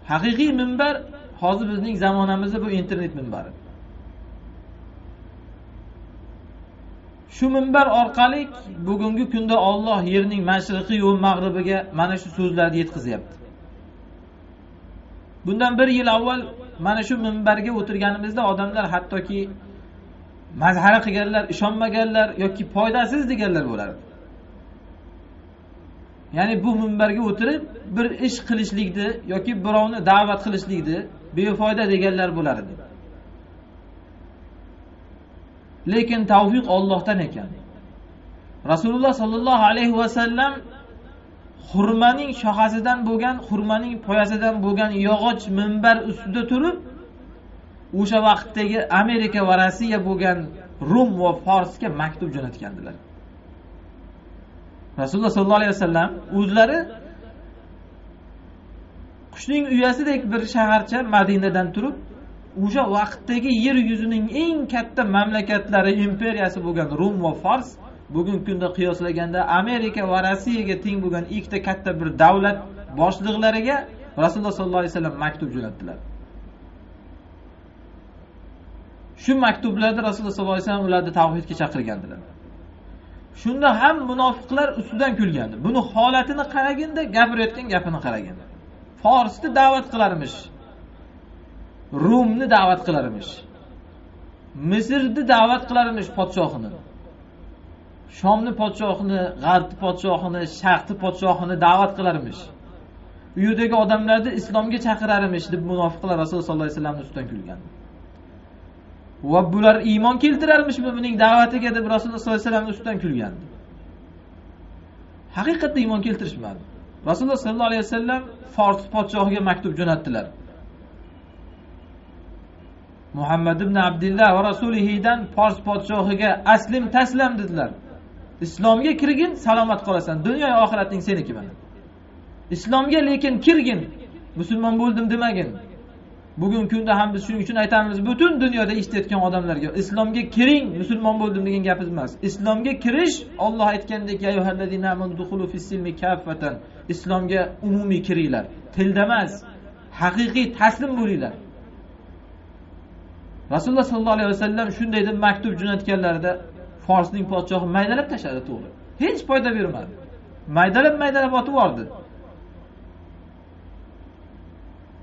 haqiqiy minbar hozir bizning zamonamizda bu internet minbari shu minbar orqali bugungi kunda Alloh yerning mashriqi va mag'ribiga mana shu so'zlarni yetkazyapti. Bundan bir yil avval mana shu minbarga o'tirganimizda odamlar hattoki mazhara qilganlar, ishonmaganlar yoki foydasiz deganlar bo'lardi. Ya'ni bu minbarga o'tirib bir ish qilishlikni yoki birovni da'vat qilishlikni befoyda deganlar bo'lar edi. Lekin tavfiq Allohdan ekan. Rasululloh sollallohu alayhi vasallam xurmaning shoxasidan bo'lgan xurmaning poyasidan bo'lgan yog'och minbar ustida turib o'sha vaqtdagi amerika va rossiya bo'lgan rum va forsga maktub jo'natgandilar. Rasululloh sollallohu alayhi vasallam o'zlari qushning uyasidek bir shaharcha madinadan turib o'sha vaqtdagi yer yuzining eng katta mamlakatlari imperiyasi bo'lgan rum va fors bugungi kunda qiyoslaganda amerika va rossiyaga teng bo'lgan ikkita katta bir davlat boshliqlariga rasululloh sollallohu alayhi vasallam maktub jo'natdilar. Shu maktublarda rasululloh sollallohu alayhi vasallam ularni tavhidga chaqirgandilar. Shunda ham munofiqlar ustidan kulgandi. Buni holatini qaraganda gapirayotgan gapini qaraganda forsni da'vat qilarmish. Rumni da'vat qilarmish. Misrni da'vat qilarmish podshohini. Shomni podshohini g'arbni podshohini sharqni podshohini da'vat qilarmish. U yerdagi odamlarni islomga chaqirarmish deb munofiqlar rasululloh sollallohu alayhi vasallamni ustidan kulgan va bular iymon keltirarmish buning da'vatiga deb rasululloh sollallohu alayhi vasallamni ustidan kulgandi. Haqiqatda iymon keltirishmadi. Rasululloh sollallohu alayhi vasallam fors podshohiga maktub jo'natdilar. Muhammad ibn abdullah va rasulihidan fors podshohiga aslim taslam dedilar. Islomga kirgin salomat qolasan. Dunyo oxirating seniki mana. Islomga lekin kirgin. Musulmon bo'ldim demagin. Bugungi kunda ham biz shuning uchun aytamiz butun dunyoda eshitayotgan odamlarga islomga kiring musulmon bo'ldim degan gapimiz emas. Islomga kirish olloh aytgandek islomga umumiy kiringlar. Tilda emas haqiqiy taslim bo'linglar. Rasululloh sollallohu alayhi vasallam shunday deb maktub jo'natganlarida forsning podshohi maydalab tashladi to'g'ri. Hech foyda bermadi. Maydalab maydalab otib yubordi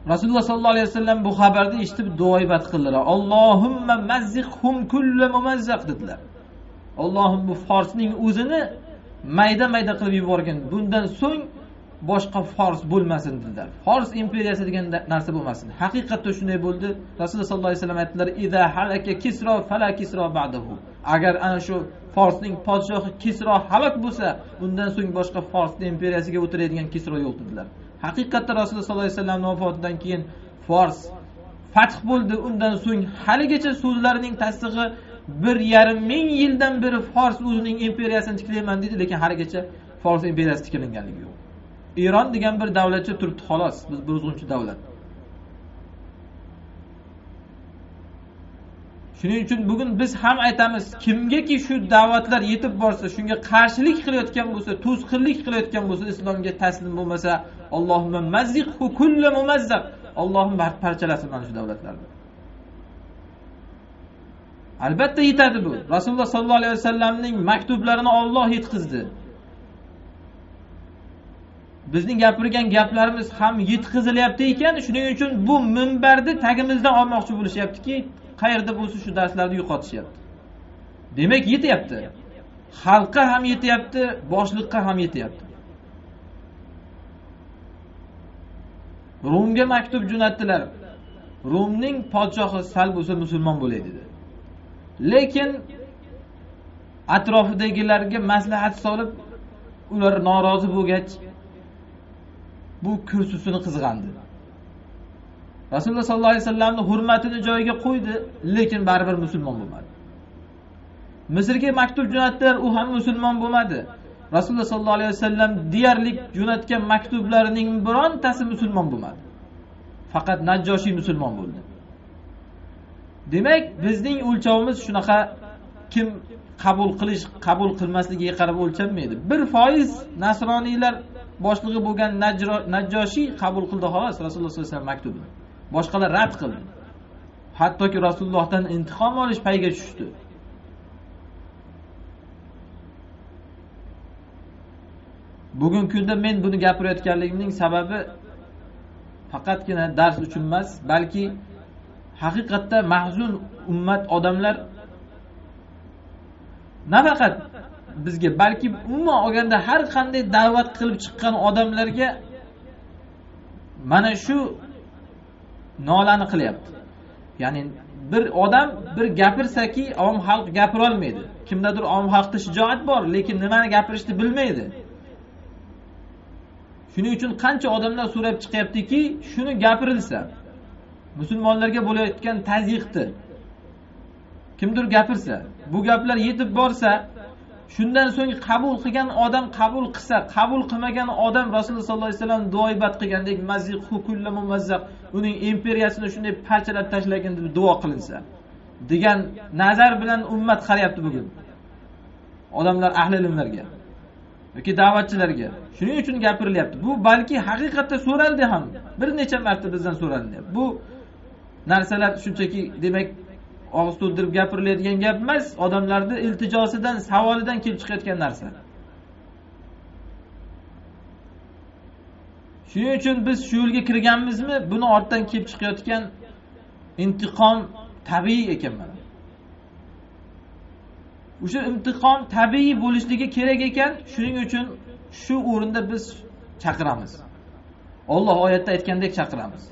rasululloh sollallohu alayhi vasallam bu xabarni eshitib duoibat qildilar. Ollohimma mazziqhum kulla mumazzaq dedilar. Ollohim bu forsning o'zini mayda mayda qilib yuborgin. Bundan so'ng boshqa fors bo'lmasin dedilar. Fors imperiyasi degan narsa bo'lmasin. Haqiqatda shunday bo'ldi. Rasululloh sollallohu alayhi vasallam aytdilar ida halaka kisro fala kisro ba'dahu. Agar ana shu forsning podshohi kisro halok bo'lsa undan so'ng boshqa fors imperiyasiga o'tiradigan kisro yo'q dedilar. Haqiqatda rasululloh sollallohu alayhi vasallam vafotidan keyin fors fath bo'ldi. Undan so'ng haligacha so'zlarining tasdig'i bir yarim ming yildan beri fors o'zining imperiyasini tiklayman deydi lekin haligacha fors imperiyasi tiklanganligi yo'q. Eron degan bir davlatcha turibdi xolos biz buzg'unchi davlat. Shuning uchun bugun biz ham aytamiz kimgaki shu da'vatlar yetib borsa shunga qarshilik qilayotgan bo'lsa to'sqinlik qilayotgan bo'lsa islomga taslim bo'lmasa allohimma mazziqhu kulla mumazzaq allohim parchalasin mana shu davlatlarni albatta yetadi bu. Rasululloh sollallohu alayhi vasallamning maktublarini olloh yetkazdi. Bizning gapirgan gaplarimiz ham yetkazilyapti ekan. Shuning uchun bu minbarni tagimizdan olmoqchi bo'lishyaptiki qayerda bo'lsa shu darslarni yo'qotishyapti. Demak yetyapti. Xalqqa ham yetyapti boshliqqa ham yetyapti. Rumga maktub jo'natdilar. Rumning podshohi sal bo'lsa musulmon bo'lay dedi. Lekin atrofidagilarga maslahat solib ular norozi bo'lgach bu kursusini qizg'andi. Rasululloh sollallohu alayhi vasallamni hurmatini joyiga qo'ydi lekin baribir musulmon bo'lmadi. Misrga maktub jo'natdilar u ham musulmon bo'lmadi. Rasululloh sollallohu alayhi vasallam deyarli jo'natgan maktublarining birontasi musulmon bo'lmadi. Faqat najjoshiy musulmon bo'ldi. Demak bizning o'lchovimiz shunaqa kim qabul qilish qabul qilmasligiga qarab o'lchanmaydi. Bir foiz nasroniylar boshlig'i bo'lgan najjoshiy qabul qildi xolos rasululloh sollallohu alayhi vasallam maktubini. Boshqalar rad qildi. Hattoki rasulullohdan intiqom olish payga tushdi. Bugungi kunda men buni gapirayotganligimning sababi faqatgina dars uchun emas balki haqiqatda mahzun ummat odamlar nafaqat bizga balki umuman olganda har qanday da'vat qilib chiqqan odamlarga mana shu nolani qilyapti. Ya'ni bir odam bir gapirsaki ovom xalq gapirolmaydi. Kimdadir ovom xalqda shijoat bor lekin nimani gapirishni bilmaydi. Shuning uchun qancha odamlar so'rab chiqyaptiki shuni gapirilsa musulmonlarga bo'layotgan tazyiqni kimdir gapirsa bu gaplar yetib borsa shundan so'ng qabul qilgan odam qabul qilsa qabul qilmagan odam rasululloh sollallohu alayhi vasallam duoibat qilgandek uning imperiyasini shunday parchalab tashlagin deb duo qilinsa degan nazar bilan ummat qarayapti bugun. Odamlar ahli ilmlarga yoki da'vatchilarga shuning uchun gapirilyapti. Bu balki haqiqatda so'raldi ham bir necha marta bizdan so'raldi. Bu narsalar shunchaki demak og'iz to'ldirib gapiriladigan gap emas odamlarni iltijosidan savolidan kelib chiqayotgan narsa. Shuning uchun biz shu yo'lga kirganmizmi buni ortdan kelib chiqayotgan intiqom tabiiy ekan mana o'sha intiqom tabiiy bo'lishligi kerak ekan shuning uchun shu o'rinda biz chaqiramiz. Olloh oyatda aytgandek chaqiramiz.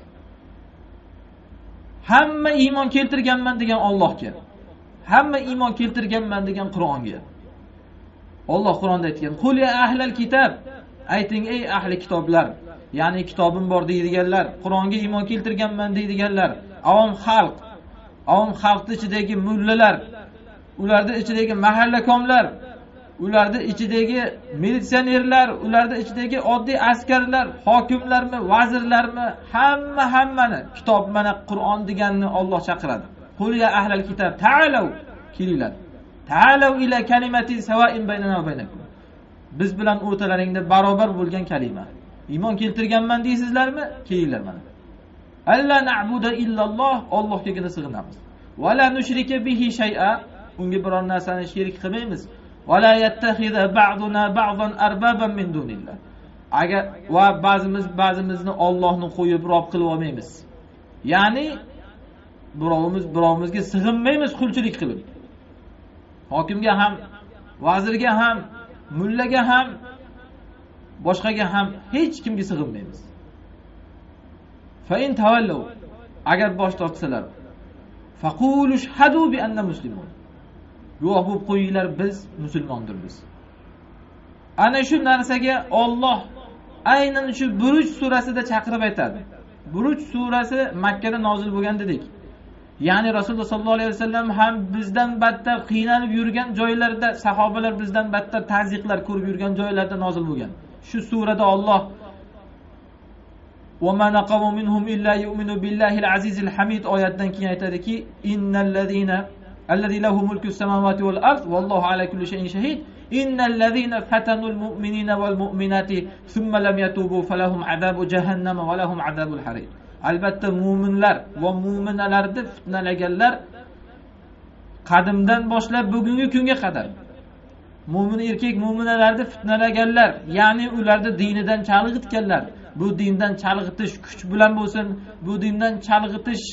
Hamma iymon keltirganman degan ollohga hamma iymon keltirganman degan qur'onga. Olloh qur'onda aytgan qul ya ahlal kitob ayting ey ahli kitoblar ya'ni kitobim bor deydiganlar qur'onga iymon keltirganman deydiganlar avom xalq avom xalqni ichidagi mullalar ularni ichidagi mahallakomlar ularni ichidagi militsionerlar ularni ichidagi oddiy askarlar hokimlarmi vazirlarmi hamma hammani kitob mana qur'on deganni olloh chaqiradi. Qul ya ahlal kitob taalav kelinglar. Taalav ila kalimatin savain baynana va baynakum. Biz bilan o'rtalaringda barobar bo'lgan kalima. Iymon keltirganman deysizlarmi? Kelinglar mana. Alla nabuda illalloh ollohgagina sig'inamiz. Va la nushrika bihi shay'a. Unga biror narsani sherik qilmaymiz. ولا يتخذ بعضنا بعضا ba'dan من دون الله. Agar va ba'zimiz ba'zimizni Allohni qo'yib rob qilib olmaymiz. Ya'ni birovimiz birovimizga sig'inmaymiz qulchilik qilib. Hokimga ham vazirga ham mullaga ham boshqaga ham hech kimga sig'inmaymiz. Agar bosh tortsalar muslimun. guvoh bo'lib qo'yinglar biz musulmondirmiz ana shu narsaga Alloh aynan shu buruj surasida chaqirib aytadi buruj surasi makkada nozil bo'lgan dedik ya'ni rasululloh sollallohu alayhi vasallam ham bizdan battar qiynalib yurgan joylarda sahobalar bizdan battar taziqlar ko'rib yurgan joylarda nozil bo'lgan shu surada Alloh وما نقموا منهم إلا يؤمنوا بالله العزيز الحميد oyatdan keyin aytadiki innallazina الذي له ملك السماوات والأرض والله على كل شيء شهيد إن الذين فتنوا المؤمنين والمؤمنات ثم لم يتوبوا فلهم عذاب جهنم ولهم عذاب الحريق albatta mo'minlar va mo'minalarni fitnalaganlar qadimdan boshlab bugungi kunga qadar mo'min erkak mo'minalarni fitnalaganlar ya'ni ularni dinidan chalg'itganlar bu dindan chalg'itish kuch bilan bo'lsin bu dindan chalg'itish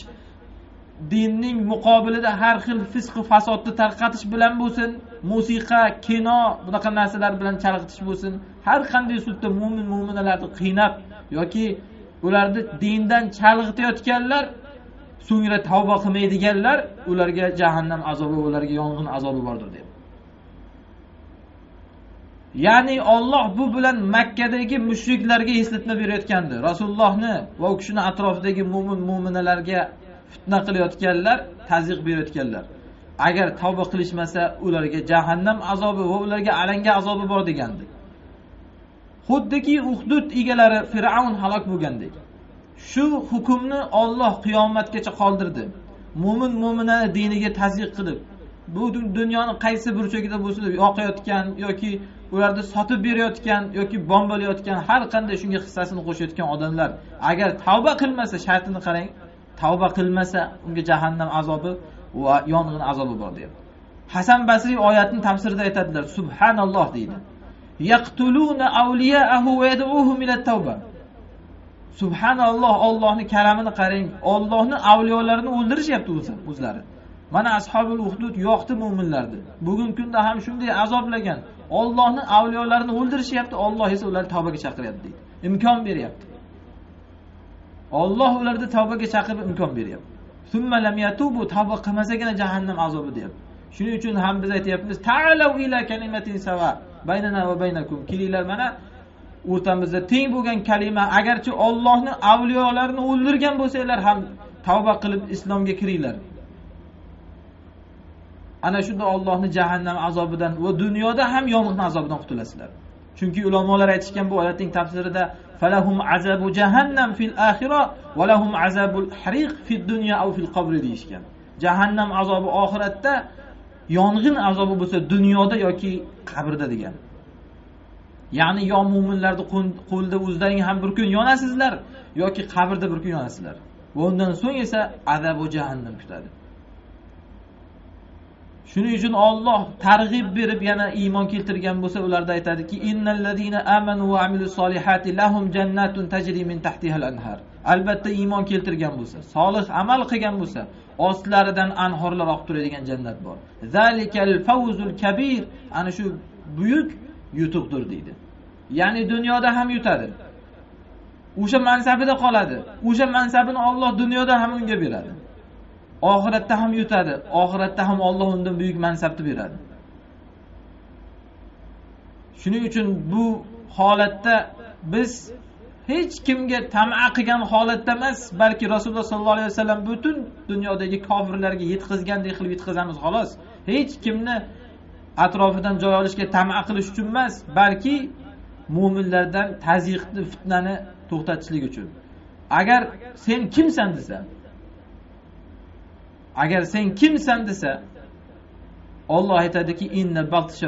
dinning muqobilida har xil fisqu fasodni tarqatish bilan bo'lsin musiqa kino bunaqa narsalar bilan chalg'itish bo'lsin har qanday uslubda mo'min mo'minalarni qiynab yoki ularni dindan chalg'itayotganlar so'ngra tavba qilmaydiganlar ularga jahannam azobi ularga yong'in azobi bordir deb. Ya'ni Alloh bu bilan Makkadagi mushriklarga eslatma berayotgandi. Rasulullohni va u kishini atrofidagi mo'min mo'minalarga fitna qilayotganlar tazyiq berayotganlar. Agar tavba qilishmasa ularga jahannam azobi va ularga alanga azobi bor degandik xuddiki uhdud egalari fir'avn halok bo'lgandek. Shu hukmni Alloh qiyomatgacha qoldirdi. Mo'min mo'minani diniga tazyiq qilib bu dunyoni qaysi burchagida bo'lsin yoqayotgan yoki ularni sotib berayotgan yoki bombalayotgan har qanday shunga hissasini qo'shayotgan odamlar agar tavba qilmasa shartini qarang tavba qilmasa unga jahannam azobi va yong'in azobi bor deyapti. Hasan basriy oyatni tafsirida aytadilar subhanalloh deydi. Yaqtuluna awliyaahu va yad'uhum ila tavba subhanalloh ollohni karamini qarang ollohni avliyolarini o'ldirishyapti o'zlari. Mana ashobul uhdud yoqdi mo'minlarni bugungi kunda ham shunday azoblagan. Ollohni avliyolarini o'ldirishyapti Alloh esa ularni tavbaga chaqiryapti deydi. Imkon beryapti. Alloh ularni tavbaga chaqirib imkon beryapti. Summa lam yatubu tavba qilmasagina jahannam azobi deyapti. Shuning uchun ham biz aytyapmiz ta'alu baynana va baynakum. Kelinglar mana o'rtamizda teng bo'lgan kalima agarchi ollohni avliyolarini o'ldirgan bo'lsanglar ham tavba qilib islomga kiringlar. Ana shunda ollohni jahannam azobidan va dunyoda ham yong'in azobidan qutulasizlar chunki ulamolar aytishgan bu oyatning tafsirida falahum azabu jahannam fil axira va lahum azabul hariq fid dunya aw fil qabr deyishgan. jahannam azobi oxiratda yong'in azobi bo'lsa dunyoda yoki qabrda degan. Ya'ni yo mo'minlarni qo'lida o'zlaring ham bir kun yonasizlar yoki qabrda bir kun yonasizlar. Va undan so'ng esa azabu jahannam kutadi. Shuning uchun Alloh targ'ib berib yana iymon keltirgan bo'lsa ularda aytadiki amanu va amilus solihati lahum jannatun tajri min anhar. Albatta iymon keltirgan bo'lsa solih amal qilgan bo'lsa ostlaridan anhorlar oqib turadigan jannat bor. Zalikal fawzul kabir. Ana shu buyuk yutuqdir deydi. Ya'ni dunyoda ham yutadi. O'sha mansabida qoladi. O'sha mansabini Alloh dunyoda ham unga beradi. Oxiratda ham yutadi. Oxiratda ham Alloh undan buyuk mansabni beradi. Shuning uchun bu holatda biz hech kimga tam'a qilgan holatda emas balki rasululloh sollallohu alayhi vasallam butun dunyodagi kofirlarga yetkazgandek qilib yetkazamiz xolos. Hech kimni atrofidan joy olishga tama qilish uchun emas balki mo'minlardan tazyiqni fitnani to'xtatishlik uchun. Agar sen kimsan desa agar sen kimsan desa olloh aytadiki inna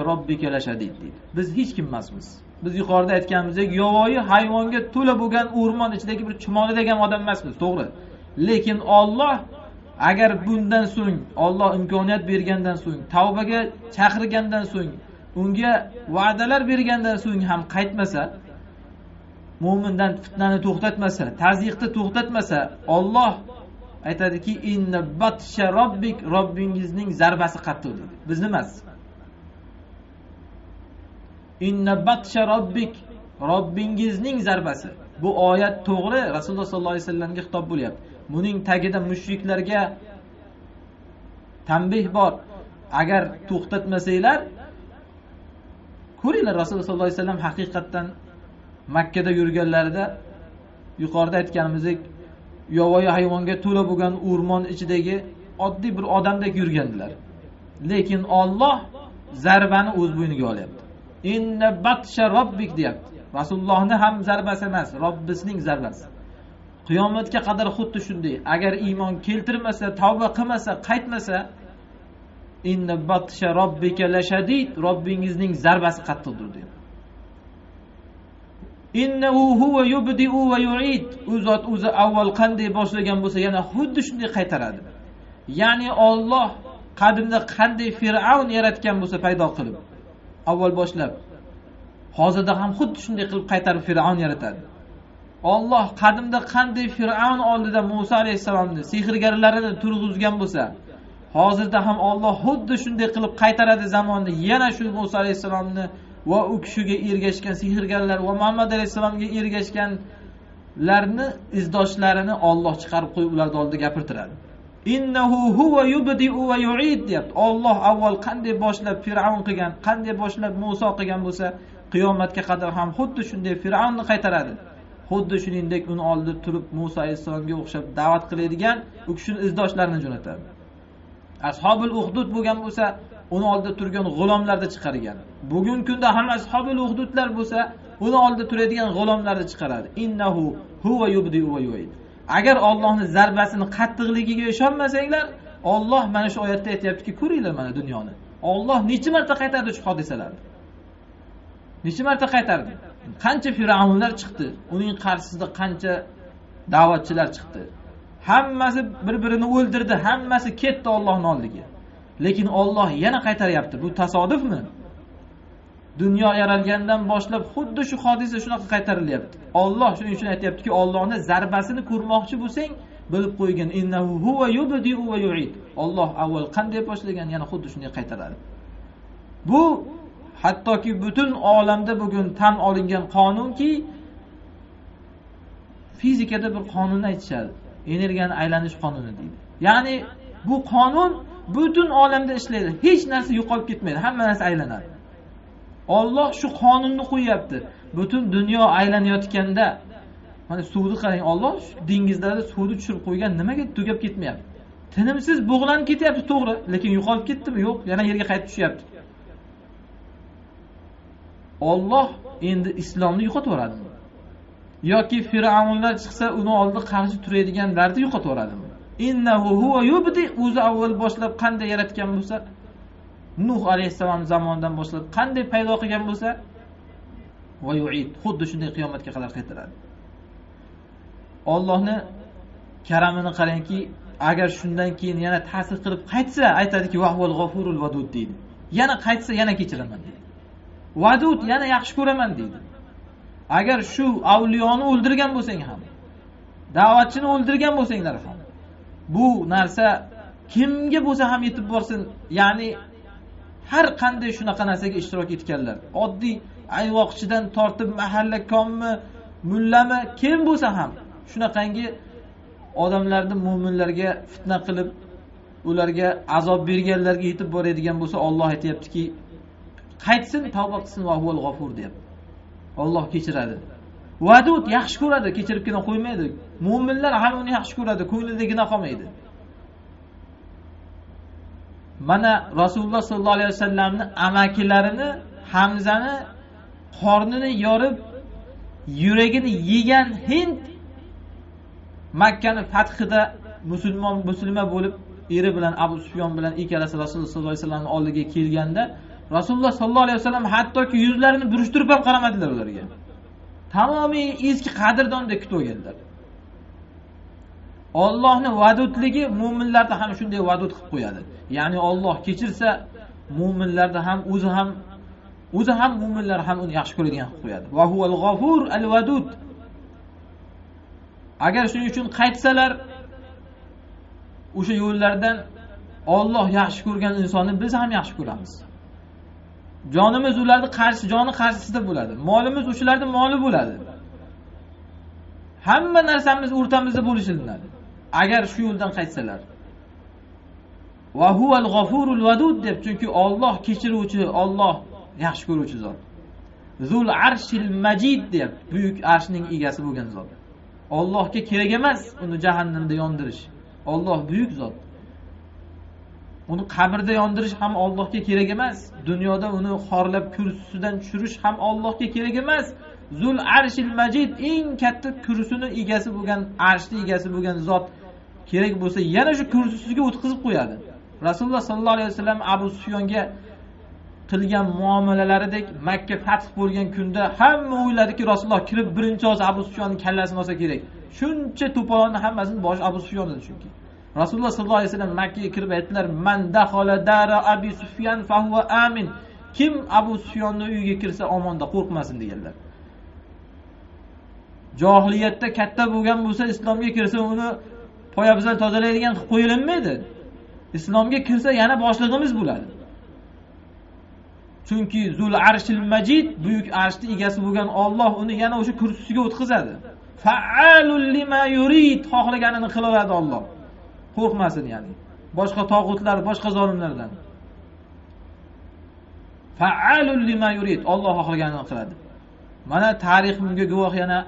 robbika lashadid deydi. Biz hech kim emasmiz biz yuqorida aytganimizdek yovvoyi hayvonga to'la bo'lgan o'rmon ichidagi bir chumoli degan odam emasmiz to'g'ri. Lekin olloh agar bundan so'ng olloh imkoniyat bergandan so'ng tavbaga chaqirgandan so'ng unga va'dalar bergandan so'ng ham qaytmasa mo'mindan fitnani to'xtatmasa tazyiqni to'xtatmasa olloh aytadiki inna batsha robbik robbingizning zarbasi qattiq dedi. Bizni emas inna batsha robbik robbingizning zarbasi bu oyat to'g'ri rasululloh sollallohu alayhi vasallamga xitob bo'lyapti. Buning tagida mushriklarga tanbeh bor. Agar to'xtatmasanglar ko'ringlar rasululloh sollallohu alayhi vasallam haqiqatdan makkada yurganlarida yuqorida aytganimizdek yovvoyi hayvonga to'la bo'lgan o'rmon ichidagi oddiy bir odamdek yurgandilar. Lekin olloh zarbani o'z bo'yniga olyapti. Inna batsha robbik deyapti. Rasulullohni ham zarbasi emas robbisining zarbasi. Qiyomatga qadar xuddi shunday. Agar iymon keltirmasa tavba qilmasa qaytmasa inna batsha robbika lashadid robbingizning zarbasi qattiqdir deyapti. Innahu huva yubdiu va yuid. U zot o'zi avval qanday boshlagan bo'lsa yana xuddi shunday qaytaradi. Ya'ni olloh qadimda qanday fir'avn yaratgan bo'lsa paydo qilib avval boshlab hozirda ham xuddi shunday qilib qaytarib fir'avn yaratadi. Olloh qadimda qanday fir'avn oldida muso alayhissalomni sehrgarlarini turg'izgan bo'lsa hozirda ham olloh xuddi shunday qilib qaytaradi zamonni yana shu muso alayhissalomni va u kishiga ergashgan sehrgarlar va muhammad alayhissalomga ergashganlarni izdoshlarini olloh chiqarib qo'yib ularni oldida gapirtiradi. Innahu huva yubdiu va yuid deyapti. Olloh avval qanday boshlab fir'avn qilgan qanday boshlab muso qilgan bo'lsa qiyomatga qadar ham xuddi shunday fir'avnni qaytaradi. Xuddi shuningdek uni oldida turib muso alayhissalomga o'xshab da'vat qiladigan u kishini izdoshlarini jo'natadi. Ashobul uhdud bo'lgan bo'lsa uni oldida turgan g'ulomlarni chiqargan. Bugungi kunda ham ashobul uhdudlar bo'lsa uni oldida turadigan g'ulomlarni chiqaradi. Innahu huva yubdi va yuid. Agar ollohni zarbasini qattiqligiga ishonmasanglar olloh mana shu oyatda aytyaptiki ko'ringlar mana dunyoni. Olloh necha marta qaytardi shu hodisalarni? Necha marta qaytardi? Qancha fir'avnlar chiqdi? Uning qarshisida qancha da'vatchilar chiqdi? Hammasi bir birini o'ldirdi hammasi ketdi ollohni oldiga. Lekin olloh yana qaytaryapti. Bu tasodifmi? Dunyo yaralgandan boshlab xuddi shu hodisa shunaqa qaytarilyapti. Olloh shuning uchun aytyaptiki ollohni zarbasini ko'rmoqchi bo'lsang bilib qo'ygin innahu huwa yubdiu va yuid. Olloh avval qanday boshlagan yana xuddi shunday qaytaradi. Bu hattoki butun olamda bugun tan olingan qonunki fizikada bir qonunni aytishadi. Energiyani aylanish qonuni deydi. Ya'ni bu qonun butun olamda ishlaydi. Hech narsa yo'qolib ketmaydi. Hamma narsa aylanadi. Olloh shu qonunni qo'yyapti. Butun dunyo aylanayotganda mana suvni qarang olloh dengizlarda suvni tushirib qo'ygan nimaga tugab ketmayapti? Tinimsiz bug'lanib ketyapti to'g'ri lekin yo'qolib ketdimi? Yo'q yana yerga qaytib tushyapti. Olloh endi islomni yo'qotib yuboradimi? Yoki fir'avnlar chiqsa uni oldida qarshi turadiganlarni yo'qotib yuboradimi? Innahu huwa yubdi. O'zi avval boshlab qanday yaratgan bo'lsa nuh alayhissalom zamonidan boshlab qanday paydo qilgan bo'lsa va yuid xuddi shunday qiyomatga qadar qaytaradi. Ollohni karamini qarangki agar shundan keyin yana ta'sir qilib qaytsa aytadiki vahval g'ofurul vadud deydi. Yana qaytsa yana kechiraman deydi. Vadud yana yaxshi ko'raman deydi. Agar shu avliyoni o'ldirgan bo'lsang ham da'vatchini o'ldirgan bo'lsanglar ham bu narsa kimga bo'lsa ham yetib borsin ya'ni har qanday shunaqa narsaga ishtirok etganlar. Oddiy ayg'oqchidan tortib mahallakommi mullami kim bo'lsa ham shunaqangi odamlarni mo'minlarga fitna qilib ularga azob berganlarga yetib boradigan bo'lsa olloh aytyaptiki qaytsin tavba qilsin va g'ofur deyapti. Olloh kechiradi. Vadud yaxshi ko'radi kechiribgina qo'ymaydi. Mo'minlar ham uni yaxshi ko'radi ko'nglida gina qolmaydi. Mana rasululloh sollallohu alayhi vasallamni amakilarini hamzani qornini yorib yuragini yegan hind makkani fathida musulmon musulma bo'lib eri bilan abu sufyon bilan ikkalasi rasululloh sollallohu alayhi vasallamni oldiga kelganda rasululloh sollallohu alayhi vasallam hattoki yuzlarini burishtirib ham qaramadilar ularga. Tamomiy eski qadrdondek kutib ollohni vadudligi mo'minlarda ham shunday vadud qilib qo'yadi. Ya'ni olloh kechirsa mo'minlarda ham o'zi ham o'zi ham mo'minlar ham uni yaxshi ko'radigan qilib qo'yadi. Va huval g'afur al vadud agar shuning uchun qaytsalar o'sha yo'llardan olloh yaxshi ko'rgan insonni biz ham yaxshi ko'ramiz. Jonimiz ularni qarshi joni qarshisida bo'ladi. Molimiz o'shalarni moli bo'ladi. Hamma narsamiz o'rtamizda bo'lishilinadi. Agar shu yo'ldan qaytsalar. Va huval g'afurul vadud deb chunki olloh kechiruvchi olloh yaxshi ko'ruvchi zot. Zul arshil majid deb buyuk arshning egasi bo'lgan zot. Ollohga kerak emas uni jahannamda yondirish. Olloh buyuk zot. Uni qabrda yondirish ham ollohga kerak emas. Dunyoda uni xorlab kursisidan tushirish ham ollohga kerak emas. Zul arshil majid eng katta kursini egasi bo'lgan arshni egasi bo'lgan zot kerak bo'lsa yana shu kursisiga o'tkazib qo'yadi. Rasululloh sollallohu alayhi vasallam abu sufyonga qilgan muomalalaridek makka fath bo'lgan kunda hamma o'yladiki rasululloh kirib birinchi olsa abu sufyonni kallasini olsa kerak. Shuncha to'polonni hammasini boshi abu sufyonni chunki. Rasululloh sollallohu alayhi vasallam makkaga kirib aytdilar man dahola dara abi sufyan fahuva amin. Kim abu sufyonni uyiga kirsa omonda qo'rqmasin deganlar. Johiliyatda katta bo'lgan bo'lsa islomga kirsa uni poyabzal tozalaydigan qilib qo'yilinmaydi. Islomga kirsa yana boshlig'imiz bo'ladi. Chunki zul arshil majid buyuk arshni egasi bo'lgan olloh uni yana o'sha kursisiga o'tkazadi. Faalul lima yurid xohlaganini qilaveradi olloh qo'rqmasin ya'ni. Boshqa tog'utlar boshqa zolimlardan. Faalul lima yurid. Olloh xohlaganini qiladi. Mana tarix bunga guvoh yana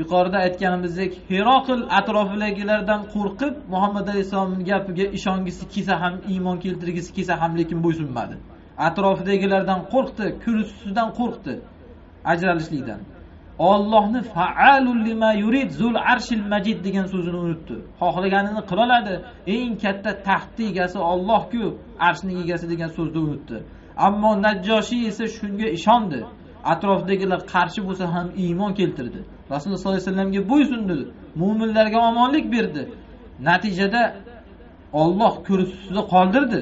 yuqorida aytganimizdek heroqil atrofidagilardan qo'rqib muhammad alayhissalomni gapiga ishongisi kelsa ham iymon keltirgisi kelsa ham lekin bo'ysunmadi atrofidagilardan qo'rqdi kursisidan qo'rqdi ajralishlikdan. Ollohni faalul lima yurid zul arshil majid degan so'zini unutdi. Xohlaganini qiloladi. Eng katta taxtni egasi ollohku arshning egasi degan so'zni unutdi. Ammo najjoshiy esa shunga ishondi. Atrofdagilar qarshi bo'lsa ham iymon keltirdi. Rasululloh sollallohu alayhi vasallamga bo'ysundi mo'minlarga omonlik berdi. Natijada olloh kursisida qoldirdi.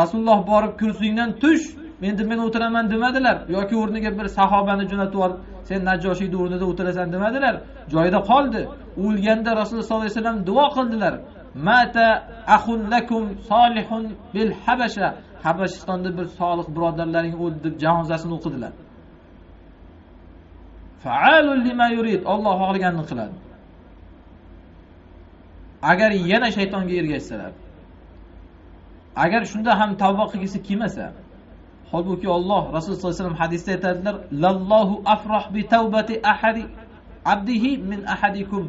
Rasululloh borib kursingdan tush endi men o'tiraman demadilar. Yoki o'rniga bir sahobani jo'natib yuborib sen najjoshiyni o'rnida o'tirasan demadilar. Joyida qoldi. O'lganda rasululloh sollallohu alayhi vasallam duo qildilar. Mata ahun lakum solihun bil habasha. Habashistonda bir solih birodarlaring o'ldi deb janozasini o'qidilar. Yurid. Olloh xohlaganini qiladi. Agar yana shaytonga ergashsalar agar shunda ham tavba qilgisi kelmasa holbuki olloh rasululloh sollallohu alayhi vasallam hadisda aytadilar lallohu afroh bi tavbati ahadi abdihi min ahadikum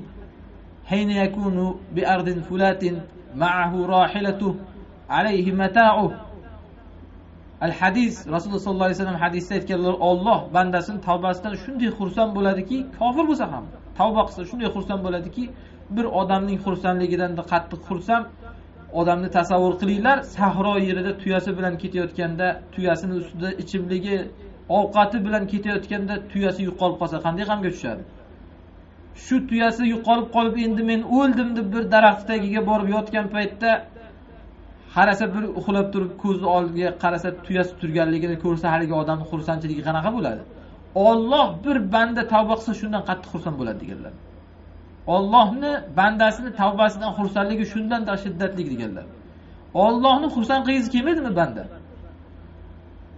حين يكون بأرض فلات معه راحلته عليه متاعه al-hadis rasululloh sollallohu alayhi vasallam hadisda aytganlar olloh bandasini tavbasidan shunday xursand bo'ladiki kofir bo'lsa ham tavba qilsa shunday xursand bo'ladiki bir odamning xursandligidan qattiq xursand odamni tasavvur qilinglar sahro yerida tuyasi bilan ketayotganda tuyasini ustida ichimligi ovqati bilan ketayotganda tuyasi yo'qolib qolsa qanday g'amga tushadi? Shu tuyasi yo'qolib qolib endi men o'ldim deb bir daraxt tagiga borib yotgan paytda qarasa bir uxlab turib ko'zni oldiga qarasa tuyasi turganligini ko'rsa haligi odamni xursandchiligi qanaqa bo'ladi? Olloh bir banda tavba qilsa shundan qattiq xursand bo'ladi deganlar. Ollohni bandasini tavbasidan xursandligi shundan shiddatli deganlar. Ollohni xursand qilgisi kelmaydimi banda?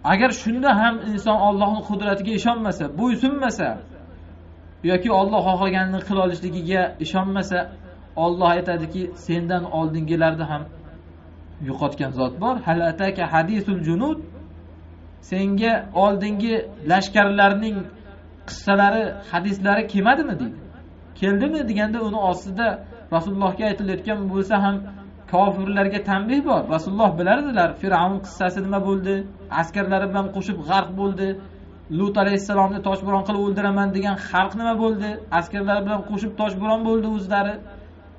Agar shunda ham inson ollohni qudratiga ishonmasa bo'ysunmasa yoki olloh xohlaganini qila olishligiga ishonmasa olloh aytadiki sendan oldingilarni ham yo'qotgan zot bor. Hal ataka hadisul junud. Senga oldingi lashkarlarning qissalari hadislari kelmadimi deydi. Keldimi deganda uni ostida rasulullohga aytilayotgan bo'lsa ham kofirlarga tanbeh bor. Rasululloh bilardilar fir'avn qissasi nima bo'ldi? Askarlari bilan qo'shib g'arq bo'ldi. Lut alayhissalomni toshbo'ron qilib o'ldiraman degan xalq nima bo'ldi? Askarlari bilan qo'shib toshbo'ron bo'ldi o'zlari.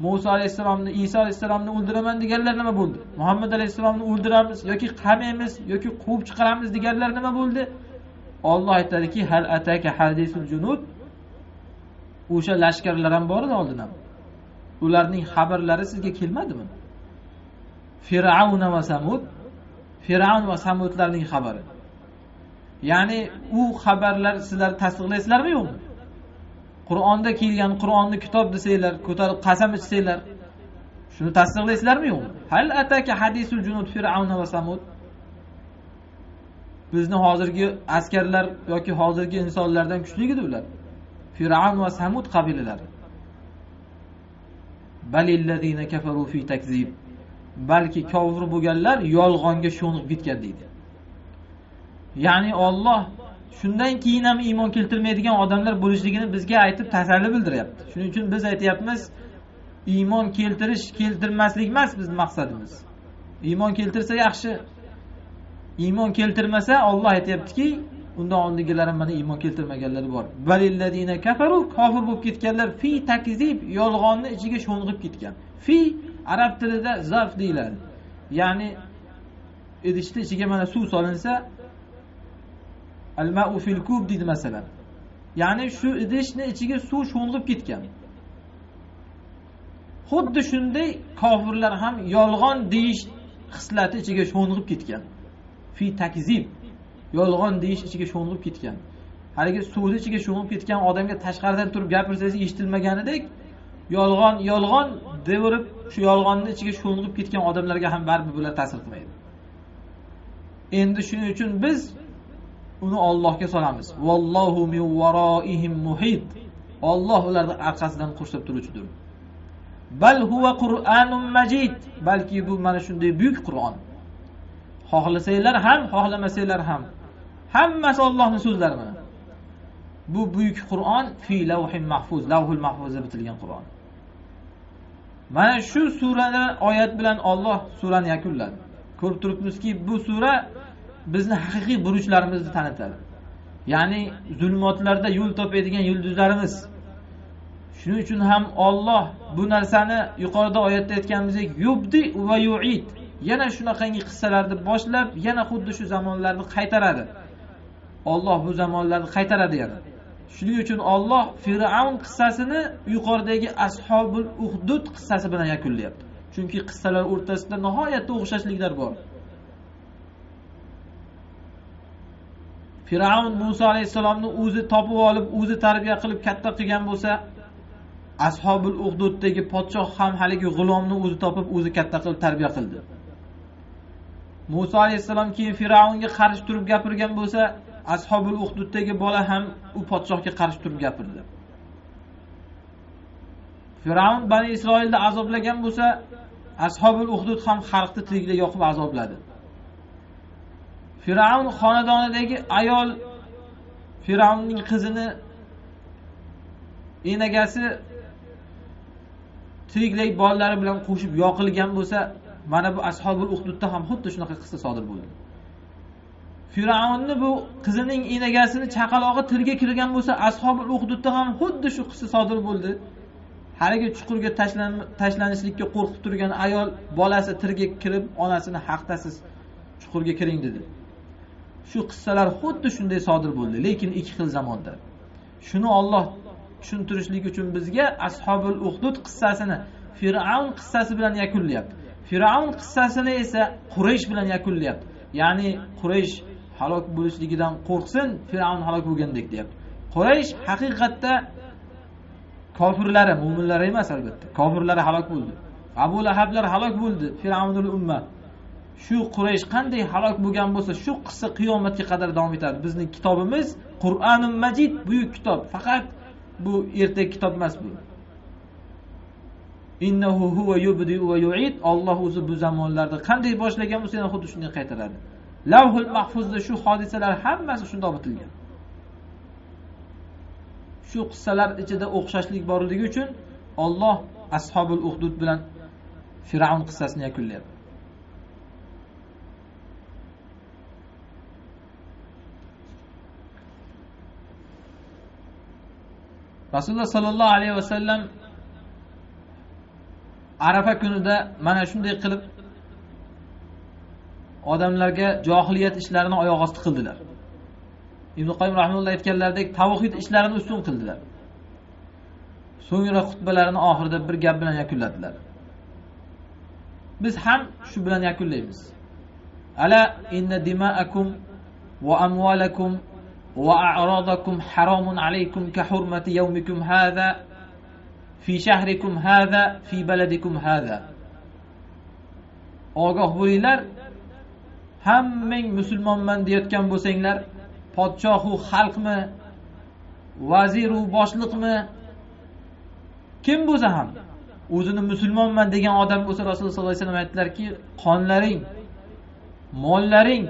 Muso alayhissalomni iso alayhissalomni o'ldiraman deganlar nima bo'ldi? Muhammad alayhissalomni o'ldiramiz yoki qamaymiz yoki quvib chiqaramiz deganlar nima bo'ldi? Olloh aytadiki hal ataka hadisul junud o'sha lashkarlar ham bor edi oldin ham ularning xabarlari sizga kelmadimi? Fir'avna va samud fir'avn va samudlarning xabari. Ya'ni u xabarlar sizlar tasdiqlaysizlarmi yo'qmi? Qur'onda kelgan qur'onni kitob desanglar ko'tarib qasam ichsanglar shuni tasdiqlaysizlarmi yo'qmi? Hal ataka hadisul junud fir'avna va samud? Bizni hozirgi askarlar yoki hozirgi insonlardan kuchli ular? Fir'avn va samud qabilalari. Balillazina kafaru fi takzib. Balki kofir bo'lganlar yolg'onga sho'ng'ib ketgan deydi. Ya'ni olloh shundan keyin ham iymon keltirmaydigan odamlar bo'lishligini bizga aytib tasalli bildiryapti. Shuning uchun biz aytyapmiz iymon keltirish keltirmaslik emas bizni maqsadimiz. Iymon keltirsa yaxshi iymon keltirmasa olloh aytyaptiki undan oldingilari mana iymon keltirmaganlar bor. Balilladina kafaru kofir bo'lib ketganlar fi takzib yolg'onni ichiga sho'ng'ib ketgan. Fi arab tilida zarf deyiladi. Ya'ni idishni ichiga mana suv solinsa al mau fil kub deydi masalan. Ya'ni shu idishni ichiga suv sho'ng'ib ketgan. Xuddi shunday kofirlar ham yolg'on deyish xislati ichiga sho'ng'ib ketgan. Fi takzib. Yolg'on deyish ichiga sho'ng'ib ketgan. Haligi suvni ichiga sho'ng'ib ketgan odamga tashqaridan turib gapirsangiz eshitilmaganidek yolg'on yolg'on deverib shu yolg'onni ichiga sho'ng'ib ketgan odamlarga ham baribir bular ta'sir qilmaydi. Endi shuning uchun biz uni ollohga solamiz. Vallohu min varoihim muhit. Olloh ularni orqasidan qurshab turuvchidir. Bal huva qur'anun majid. Balki bu mana shunday buyuk qur'on. Xohlasanglar ham xohlamasanglar ham. Hammasi ollohni so'zlari mana. Bu buyuk qur'on fi lavhin mahfuz lavhul mahfuzda bitilgan qur'on. Mana shu surani oyat bilan olloh surani yakunladi. Ko'rib turibmizki bu sura bizni haqiqiy burchlarimizni tanitadi. Ya'ni zulmotlarda yo'l topadigan yulduzlarimiz. Shuning uchun ham olloh bu narsani yuqorida oyatda aytganimizdek yubdi va yuid. Yana shunaqangi qissalarni boshlab yana xuddi shu zamonlarni qaytaradi. Olloh bu zamonlarni qaytaradi yana. Shuning uchun olloh fir'avn qissasini yuqoridagi ashobul uhdud qissasi bilan yakunlayapti. Chunki qissalar o'rtasida nihoyatda o'xshashliklar bor. Fir'avn muso alayhissalomni o'zi topib olib o'zi tarbiya qilib katta qilgan bo'lsa ashobul uhduddagi podshoh ham haligi g'ulomni o'zi topib o'zi katta qilib tarbiya qildi. Muso alayhissalom keyin fir'avnga qarshi turib gapirgan bo'lsa ashobul uhduddagi bola ham u podshohga qarshi turib gapirdi. Fir'avn bani isroilni azoblagan bo'lsa ashobul uhdud ham xalqni tiriklay yoqib azobladi. Fir'avn xonadonidagi ayol fir'avnning qizini enagasi tiriklay bolalari bilan qo'shib yoqilgan bo'lsa mana bu ashobul uhdudda ham xuddi shunaqa qissa sodir bo'ldi. Fir'avnni bu qizining enagasini chaqalog'i tilga kirgan bo'lsa ashobi uhdudda ham xuddi shu qissa sodir bo'ldi. Haligi chuqurga tashlanishlikka qo'rqib turgan ayol bolasi tirga kirib onasini haqdasiz chuqurga kiring dedi. Shu qissalar xuddi shunday sodir bo'ldi lekin ikki xil zamonda. Shuni olloh tushuntirishlik uchun bizga ashobil uhdud qissasini fir'avn qissasi bilan yakunlayapti. Fir'avn qissasini esa quraysh bilan yakunlayapti. Ya'ni quraysh halok bo'lishligidan qo'rqsin fir'avn halok bo'lgandek deyapti. Quraysh haqiqatda kofirlari mo'minlari emas albatta. Kofirlari halok bo'ldi. Abu lahablar halok bo'ldi fir'avnul umma. Shu quraysh qanday halok bo'lgan bo'lsa shu qissa qiyomatga qadar davom etadi? Bizni kitobimiz qur'oni majid buyuk kitob. Faqat bu ertak kitob emas bu. Innahu huva yubdi va yuid. Alloh o'zi bu zamonlarda qanday boshlagan bo'lsa yana xuddi shunday qaytaradi. Lavhul mahfuzda shu hodisalar hammasi shundoq bitilgan. Shu qissalar ichida o'xshashlik borligi uchun Alloh ashobul uhdud bilan fir'avn qissasini yakunlayapti. Rasululloh sollallohu alayhi vasallam arafa kunida mana shunday qilib odamlarga johiliyat ishlarini oyoq osti qildilar. Ibn qoyim rahimulloh aytganlaridek tavhid ishlarini ustun qildilar. So'ngra xutbalarini oxirida bir gap bilan yakunladilar. Biz ham shu bilan yakunlaymiz. Ala inna dima'akum va amwalakum va a'radakum haromun alaykum ka hurmati yawmikum hadha fi shahrikum hadha fi baladikum hadha. Ogoh bo'linglar hammang musulmonman deyotgan bo'lsanglar podshohu xalqmi vaziru boshliqmi? Kim bo'lsa ham o'zini musulmonman degan odam bo'lsa rasululloh sollallohu alayhi vasallam aytdilarki qonlaring mollaring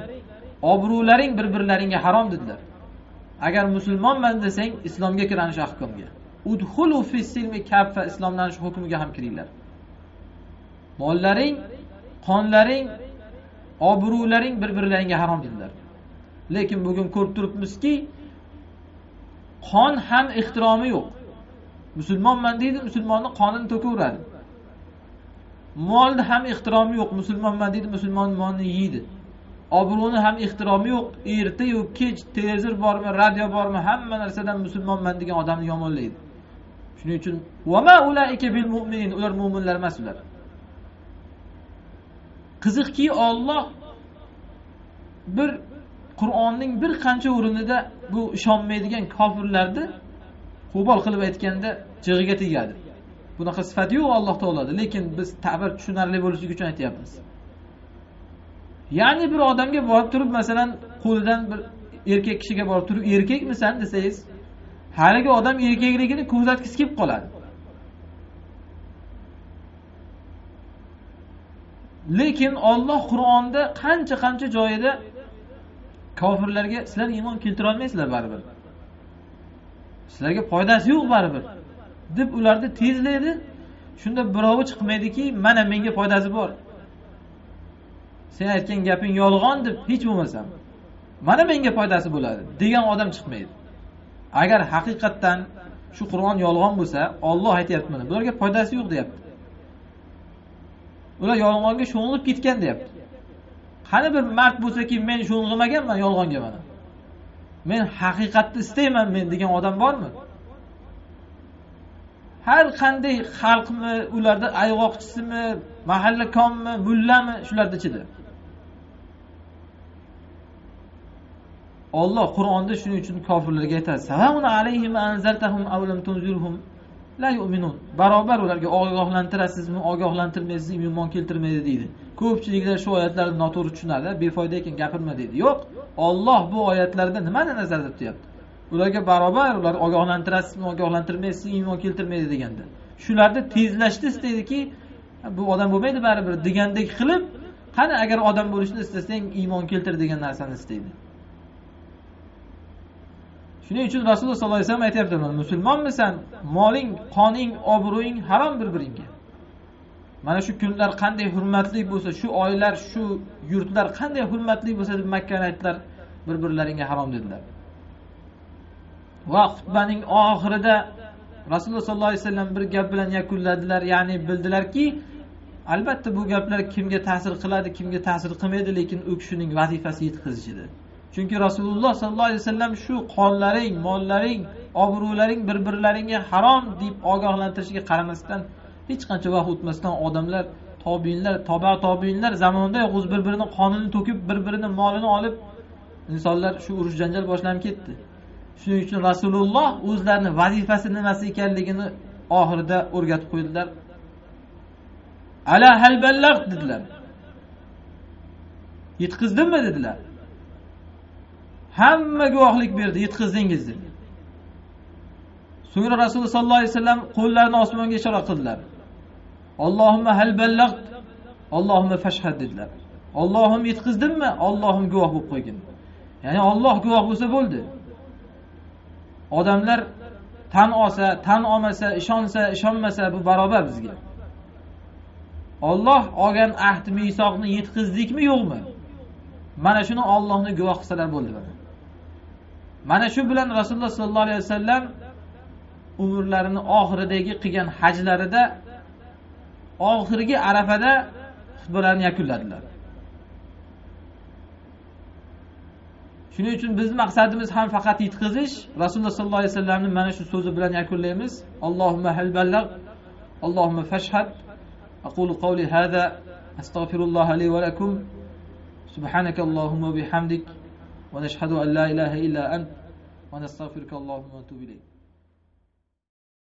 obro'laring bir birlaringga harom dedilar. Agar musulmonman desang islomga kir shu ahkomga. Udhulu fi silmi kaffa islomdan shu hukmiga ham kiringlar. Mollaring qonlaring obro'laring bir birlaringga harom edilar lekin bugun ko'rib turibmizki qon ham ehtiromi yo'q. Musulmonman deydi musulmonni qonini to'kaveradi. Molni ham ehtiromi yo'q musulmonman deydi musulmon molni yeydi. Obro'ni ham ehtiromi yo'q ertayu kech televizor bormi radio bormi hamma narsadan musulmonman degan odamni yomonlaydi. Shuning uchun ular mo'minlar emas ular. Qiziqki olloh bir qur'onning bir qancha o'rinida bu ishonmaydigan kofirlarni qo'pol qilib aytganda jig'iga tegadi. Bunaqa sifat yo'q alloh taoloda lekin biz ta'bir tushunarli bo'lishligi uchun aytyapmiz. Ya'ni bir odamga borib turib masalan qo'lidan bir erkak kishiga borib turib erkakmisan? desangiz haligi odam erkakligini ko'rsatgisi kelib qoladi. Lekin olloh qur'onda qancha qancha joyida kofirlarga sizlar iymon keltirolmaysizlar baribir. Sizlarga foydasi yo'q baribir. Deb ularni tezlaydi. Shunda birovi chiqmaydiki mana menga foydasi bor. Sen aytgan gaping yolg'on deb hech bo'lmasam mana menga foydasi bo'ladi degan odam chiqmaydi. Agar haqiqatdan shu qur'on yolg'on bo'lsa olloh aytyapti mana bularga foydasi yo'q deyapti. Ular yolg'onga sho'ng'ib ketgan deyapti. Qani bir mard bo'lsaki men sho'ng'imaganman yolg'onga mana. Men haqiqatni istayman men degan odam bormi? Har qanday xalqmi ularda ayg'oqchisimi mahallakonmi mullami shularni ichida. Olloh qur'onda shuning uchun kofirlarga aytadi. La yu'minun. Barobar ularga ogohlantirasizmi ogohlantirmaysizmi iymon keltirmaydi deydi. Ko'pchiliklar shu oyatlarni noto'g'ri tushunadi befoyda ekan gapirma deydi. Yo'q olloh bu oyatlarda nimani nazarda tutyapti? Ularga barobar ular ogohlantirasizmi ogohlantirmaysizmi iymon keltirmaydi deganda. Shularni tezlashni istaydiki bu odam bo'lmaydi baribir degandek qilib qani agar odam bo'lishni istasang iymon keltir degan narsani istaydi. Shuning uchun rasululloh sollallohu alayhi vasallam aytyaptilar musulmonmisan moling qoning obro'ying harom bir biringga mana shu kunlar qanday hurmatli bo'lsa shu oylar shu yurtlar qanday hurmatli bo'lsa deb makkani aytdilar bir birlaringga harom dedilar. Va xutbaning oxirida rasululloh sollallohu alayhi vasallam bir gap bilan yakunladilar ya'ni bildilarki albatta bu gaplar kimga ta'sir qiladi kimga ta'sir qilmaydi lekin u kishining vazifasi yetkazish edi chunki rasululloh sollallohu alayhi vasallam shu qonlaring mollaring obro'laring bir birlaringga harom deb ogohlantirishiga qaramasdan hech qancha vaqt o'tmasdan odamlar tobinlar toba tobinlar zamonidayoq o'z bir birini qonini to'kib bir birini molini olib insonlar shu urush janjal boshlanib ketdi. Shuning uchun rasululloh o'zlarini vazifasi nimasi ekanligini oxirida o'rgatib qo'ydilar. Ala hal dedilar. Yetkazdimmi dedilar. Hamma guvohlik berdi yetkazdingiz deb so'ngra rasululloh sollallohu alayhi vasallam qo'llarini osmonga ishora qildilar. Ollohimma hal ballagt ollohimma fashhad dedilar. Ollohim yetkazdimmi ollohim guvoh bo'lib qo'ygin. Ya'ni olloh guvoh bo'lsa bo'ldi. Odamlar tan olsa tan olmasa ishonsa ishonmasa bu barobar bizga. Alloh olgan ahd misoqni yetkazdikmi yo'qmi? Mana shuni Allohni guvoh qilsalar bo'ldi mana. mana shu bilan rasululloh sollallohu alayhi vasallam umrlarini oxiridagi qilgan hajlarida oxirgi arafada xutbalarni yakunladilar. Shuning uchun bizni maqsadimiz ham faqat yetkazish rasululloh sollallohu alayhi vasallamni mana shu so'zi bilan yakunlaymiz. Allohumma hal allohumma fashhad. Aqulu qawli hada astag'firulloh li va lakum. Subhanaka allohumma ونشهد أن لا إله إلا أنت ونستغفرك اللهم ونتوب إليك.